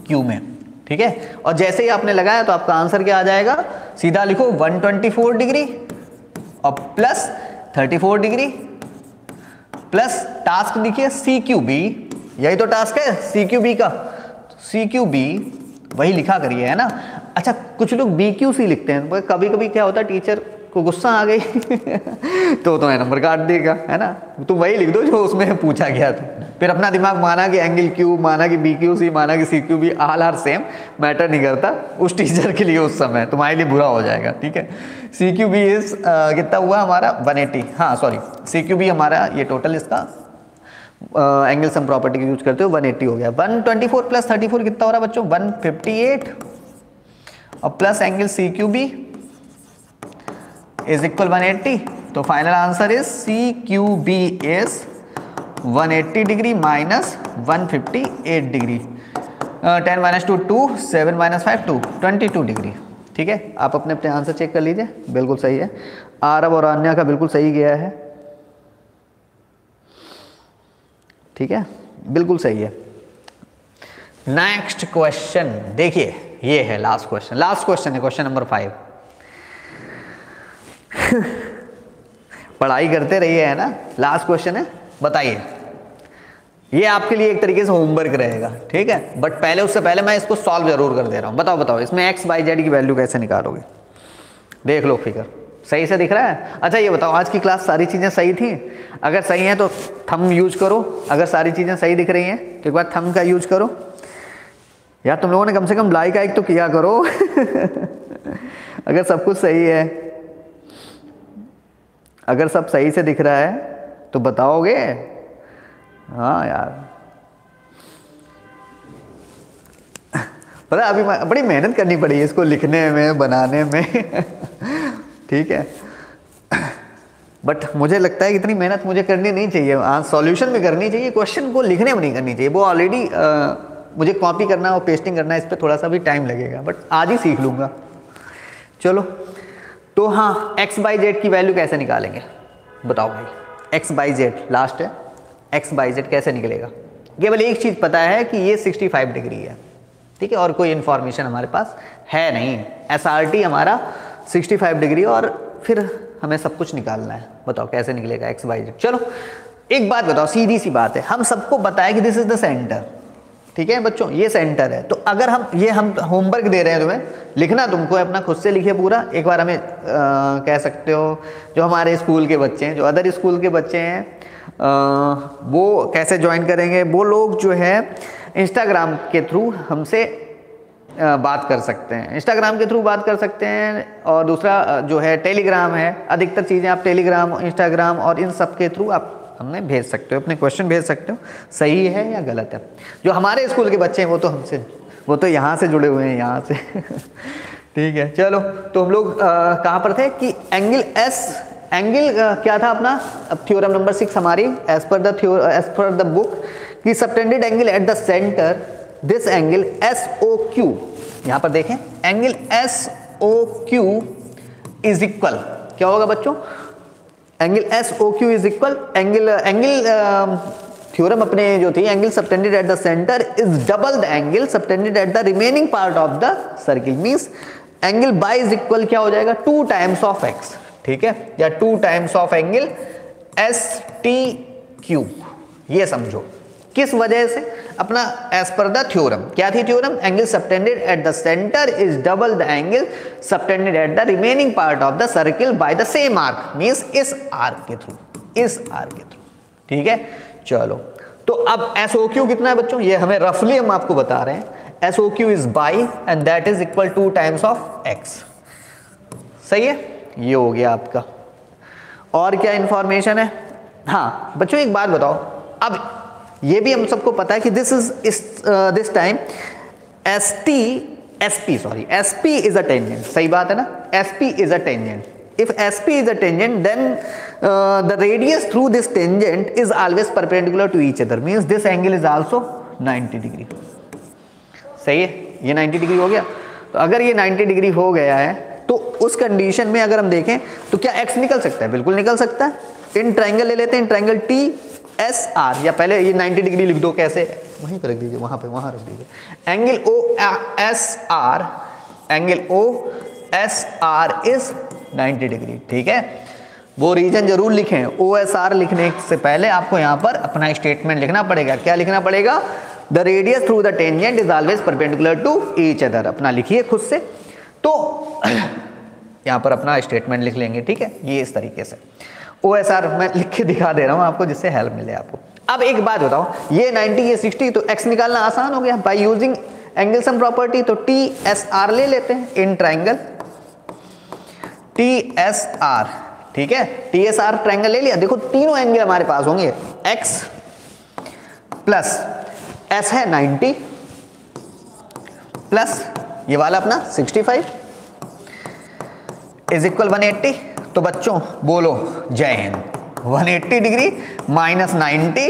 Q में। ठीक है? और जैसे ही आपने लगाया तो आपका आंसर क्या आ जाएगा? सीधा लिखो 124 डिग्री और प्लस 34 डिग्री। प्लस टास्क लिखिए सी क्यू बी। यही तो टास्क है, सी क्यू बी का। सी क्यू बी, वही लिखा करिए, है ना? अच्छा कुछ लोग बी क्यू सी लिखते हैं कभी कभी क्या होता है, टीचर को गुस्सा आ गई। तो तुम्हें नंबर काट देगा है ना? तुम वही लिख दो जो उसमें पूछा गया था। फिर अपना दिमाग माना कि एंगल क्यू माना कि बी क्यू सी माना कि C Q B all are same matter नहीं करता। उस टीचर के लिए उस समय, तुम्हारे लिए बुरा हो जाएगा, ठीक है? सी क्यू बी इज़ कितना हुआ हमारा? 180 हाँ सॉरी सी क्यू बी हमारा, ये टोटल इसका एंगल सम प्रॉपर्टी यूज़ करते हो 180 हो गया। 124 प्लस 34 कितना हो रहा है बच्चों? 158 और plus angle C Q B is equal 180 तो final answer is C Q B is 180 degree minus 158 degree ten minus two two seven minus five two twenty two degree ठीक है? आप अपने अपने आंसर चेक कर लीजिए। बिल्कुल सही है। आरब और अन्य का बिल्कुल सही गया है। ठीक है? बिल्कुल सही है। नेक्स्ट क्वेश्चन देखिए, ये है लास्ट क्वेश्चन लास्ट क्वेश्चन है क्वेश्चन नंबर फाइव पढ़ाई करते रहिए, है ना? लास्ट क्वेश्चन है, बताइए। ये आपके लिए एक तरीके से होमवर्क रहेगा, ठीक है? बट पहले, उससे पहले मैं इसको सॉल्व ज़रूर कर दे रहा हूँ। बताओ बताओ, इसमें एक्स बाई जेड की वैल्यू कैसे निकालोगे? देख लो फिगर। सही से दिख रहा है? अच्छा ये बताओ, आज की क्लास सारी चीज़ें सही थी? अगर सही है तो थम यूज़ करो। अगर सारी चीज़ें सही दिख रही हैं तो एक बार थम का यूज़ करो। यार, तुम लोगों ने कम से कम लाइक आइक तो किया करो। अगर सब कुछ सही है अगर सब सही से दिख रहा है तो बताओगे? हाँ यार। पता अभी बड़ी मेहनत करनी पड़ी है इसको लिखने में, बनाने में। ठीक है। बट मुझे लगता है कि इतनी मेहनत मुझे करनी नहीं चाहिए। हाँ सॉल्यूशन में करनी चाहिए क्वेश्चन को लिखने में नहीं करनी चाहिए। वो ऑलरेडी मुझे कॉपी करना और पेस्टिंग करना है, इस पर थोड़ा सा भी टाइम लगेगा बट आज ही सीख लूँगा। चलो। तो हाँ एक्स बाई जेड की वैल्यू कैसे निकालेंगे? बताओ भाई। एक्स बाई जेड लास्ट है। एक्स बाई जेड कैसे निकलेगा? केवल एक चीज़ पता है कि ये 65 डिग्री है। ठीक है, और कोई इन्फॉर्मेशन हमारे पास है नहीं। SRT हमारा 65 डिग्री और फिर हमें सब कुछ निकालना है। बताओ कैसे निकलेगा एक्स बाई जेड चलो, एक बात बताओ, सीधी सी बात है। हम सबको बताया कि दिस इज़ द सेंटर ठीक है बच्चों ये सेंटर है। तो अगर हम ये हम होमवर्क दे रहे हैं तुम्हें लिखना तुमको अपना खुद से लिखे पूरा। एक बार हमें आ, कह सकते हो जो हमारे स्कूल के बच्चे हैं जो अदर स्कूल के बच्चे हैं वो कैसे ज्वाइन करेंगे वो लोग जो है इंस्टाग्राम के थ्रू हमसे बात कर सकते हैं। इंस्टाग्राम के थ्रू बात कर सकते हैं और दूसरा जो है टेलीग्राम है। अधिकतर चीज़ें आप टेलीग्राम इंस्टाग्राम और इन सब के थ्रू आप हमने भेज सकते हो, अपने क्वेश्चन भेज सकते हो, सही है या गलत है? जो हमारे स्कूल के बच्चे हैं, वो तो हमसे, वो तो यहाँ से जुड़े हुए हैं, यहाँ से। ठीक है, चलो तो हम लोग कहाँ पर थे कि एंगल एस एंगल क्या था अपना? अब थ्योरम नंबर सिक्स हमारी as per the as per the book कि subtended angle at the centre this angle S O Q यहाँ पर देखें angle S O Q is equal क्या होगा बच्चों? Angle S O Q is equal angle angle theorem अपने जो थी angle subtended at the centre is double the angle subtended at the remaining part of the circle means angle by is equal क्या हो जाएगा? Two times of x ठीक है? या two times of angle S T Q ये समझो। किस वजह से? अपना एज पर द थ्योरम क्या थी theorem angle subtended at the centre is double the angle subtended at the remaining part of the circle by the same arc means इस arc के थ्रू इस आर्क के थ्रू ठीक है? चलो. तो अब एस ओ क्यू कितना है बच्चों? ये हमें रफली हम आपको बता रहे हैं। S O Q is by and that is equal two times of x सही है? ये हो गया आपका। और क्या इंफॉर्मेशन है? हाँ बच्चों एक बात बताओ। अब ये भी हम सबको पता है कि this is this time S T S P sorry S P is a tangent सही बात है ना? S P is a tangent if S P is a tangent then the radius through this tangent is always perpendicular to each other means this angle is also 90 degree सही है? ये 90 degree हो गया। तो अगर ये 90 डिग्री हो गया है तो उस कंडीशन में अगर हम देखें तो क्या एक्स निकल सकता है? बिल्कुल निकल सकता है। इन ट्राइंगल ले लेते हैं in triangle T S R या पहले ये 90 डिग्री लिख दो कैसे? वहीं पर रख दीजिए, वहाँ पे, वहाँ रख दीजिए। Angle O S R angle O S R is 90 degree, ठीक है? वो रीजन ज़रूर लिखें। ओ एस आर लिखने से पहले आपको यहाँ पर अपना स्टेटमेंट लिखना पड़ेगा। क्या लिखना पड़ेगा? The radius through the tangent is always perpendicular to each other अपना लिखिए खुद से। तो यहाँ पर अपना स्टेटमेंट लिख लेंगे, ठीक है? ये इस तरीके से। ओ एस आर मैं लिख के दिखा दे रहा हूँ आपको, जिससे हेल्प मिले आपको। अब एक बात बताओ ये 90 ये 60 तो x निकालना आसान हो गया। By using angle sum property तो टी एस आर ले लेते हैं in triangle T S R ठीक है? टी एस आर ट्राइंगल ले लिया। देखो, तीनों एंगल हमारे पास होंगे। X प्लस एस है 90 प्लस ये वाला अपना 65 इज़ इक्वल 180 तो बच्चों, बोलो, जय हिंद। 180 डिग्री, माइनस नाइनटी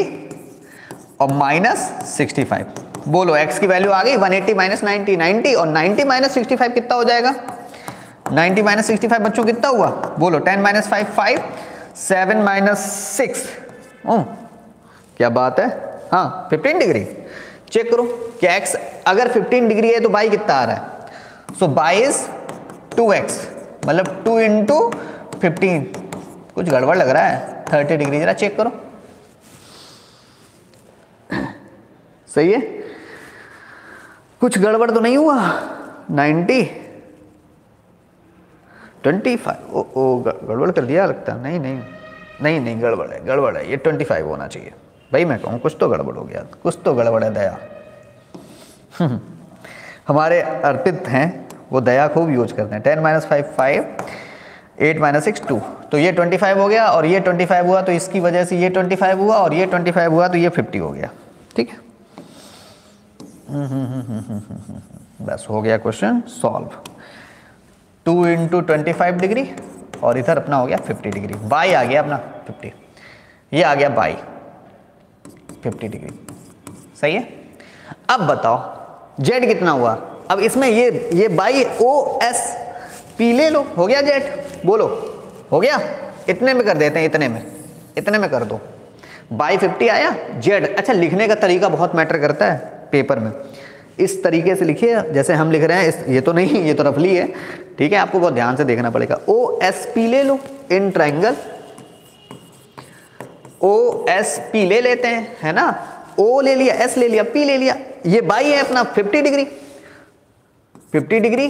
और माइनस सिक्सटी बोलो, x की वैल्यू आ गई 180 एट्टी माइनस नाइनटी नाइनटी और 90 माइनस सिक्सटी कितना हो जाएगा? 90 माइनस सिक्सटी बच्चों, कितना हुआ? बोलो 10 minus five five, seven minus six. क्या बात है? हाँ 15 डिग्री। चेक करो क्या x अगर 15 डिग्री है तो बाई कितना आ रहा है? सो बाई इज़ 2x मतलब टू इंटू फिफ्टीन कुछ गड़बड़ लग रहा है? थर्टी डिग्री, जरा चेक करो। सही है? कुछ गड़बड़ तो नहीं हुआ? Ninety twenty five? ओ ओ गड़बड़ कर दिया लगता नहीं नहीं नहीं नहीं, गड़बड़ है गड़बड़ है। ये ट्वेंटी फाइव होना चाहिए। भाई मैं कहूँ, कुछ तो गड़बड़ हो गया। कुछ तो गड़बड़ है, दया। हमारे अर्पित हैं, वो दया खूब यूज़ करते हैं। Ten minus five five. Eight minus six two. तो ये ट्वेंटी फाइव हो गया और ये ट्वेंटी फाइव हुआ तो इसकी वजह से ये ट्वेंटी फाइव हुआ और ये ट्वेंटी फाइव हुआ तो ये फिफ्टी हो गया। ठीक है? बस हो गया question solve two into twenty five degree और इधर अपना हो गया फिफ्टी डिग्री। बाई आ गया अपना फिफ्टी ये आ गया बाई फिफ्टी डिग्री। सही है? अब बताओ जेड कितना हुआ? अब इसमें ये ये बाई ओ एस पी ले। लो हो गया जेट बोलो, हो गया? इतने में कर देते हैं, इतने में। इतने में कर दो। बाई फिफ्टी आया, जेड। अच्छा लिखने का तरीका बहुत मैटर करता है, पेपर में। इस तरीके से लिखिए, जैसे हम लिख रहे हैं, इस ये तो नहीं, ये तो रफली है। ठीक है, आपको बहुत ध्यान से देखना पड़ेगा। ओ एस पी ले लो, in triangle O S P ले लेते हैं, है ना? ओ ले लिया एस ले लिया पी ले लिया। ये बाई है अपना 50 डिग्री 50 डिग्री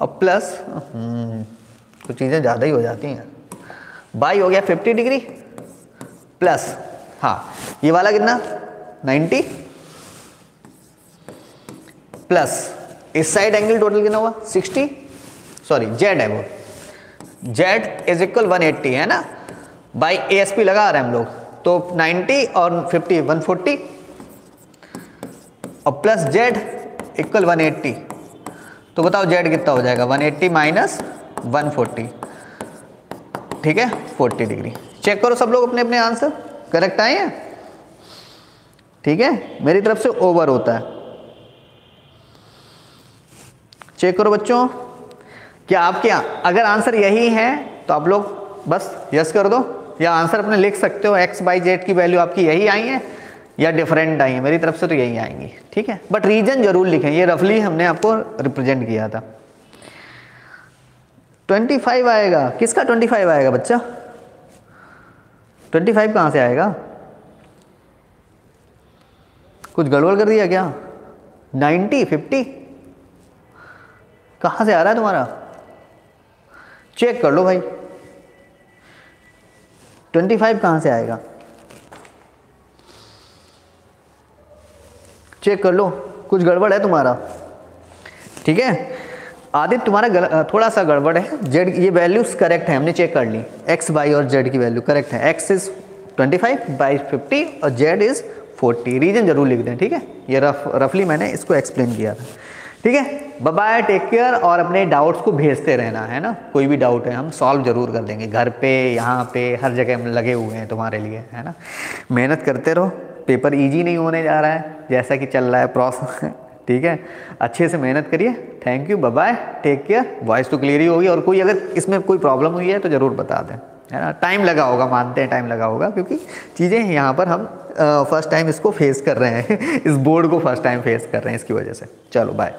और प्लस कुछ चीज़ें ज़्यादा ही हो जाती हैं। बाई हो गया 50 डिग्री प्लस। हाँ ये वाला कितना? 90 प्लस। इस साइड एंगल टोटल कितना हुआ? 60 सॉरी, जेड है वो। जेड इज़ इक्वल 180 है ना? बाई ए लगा रहे हैं हम लोग। तो 90 और 50 140 और प्लस जेड इक्वल 180 तो बताओ जेड कितना हो जाएगा? 180 एट्टी माइनस वन ठीक है? 40 डिग्री चेक करो सब लोग अपने अपने आंसर करेक्ट आए हैं? ठीक है? मेरी तरफ़ से ओवर होता है। चेक करो बच्चों। क्या आपके अगर आंसर यही है तो आप लोग बस यस कर दो। या आंसर अपने लिख सकते हो एक्स बाई जेड की वैल्यू आपकी यही आई है, या डिफरेंट आई है। मेरी तरफ़ से तो यही आएँगी। ठीक है? बट रीजन ज़रूर लिखें। ये रफली हमने आपको रिप्रेजेंट किया था। 25 आएगा। किसका 25 आएगा बच्चा? 25 कहाँ से आएगा? कुछ गड़बड़ कर दिया क्या? 90 50 कहाँ से आ रहा है तुम्हारा? चेक कर लो भाई। 25 कहाँ से आएगा? चेक कर लो। कुछ गड़बड़ है तुम्हारा। ठीक है? आदित्य, तुम्हारा थोड़ा सा गड़बड़ है। जेड ये वैल्यूज़ करेक्ट है, हमने चेक कर ली। एक्स बाई और जेड की वैल्यू करेक्ट है। एक्स इज़ 25 बाई 50 और जेड इज़ 40 रीजन ज़रूर लिख दें, ठीक है? ये रफ रफली मैंने इसको एक्सप्लेन किया था। ठीक है? बाय टेक केयर और अपने डाउट्स को भेजते रहना, है ना? कोई भी डाउट है, हम सॉल्व ज़रूर कर देंगे। घर पे, यहाँ पे, हर जगह हम लगे हुए हैं तुम्हारे लिए, है ना? मेहनत करते रहो। पेपर इजी नहीं होने जा रहा है, जैसा कि चल रहा है प्रोसेस ठीक है? अच्छे से मेहनत करिए। Thank you bye take care voice तो क्लियर ही होगी। और कोई अगर इसमें कोई प्रॉब्लम हुई है तो ज़रूर बता दें। है ना? टाइम लगा होगा, मानते हैं टाइम लगा होगा, क्योंकि चीज़ें यहाँ पर हम फ़र्स्ट टाइम इसको फेस कर रहे हैं। इस बोर्ड को फ़र्स्ट टाइम फेस कर रहे हैं, इसकी वजह से। चलो बाय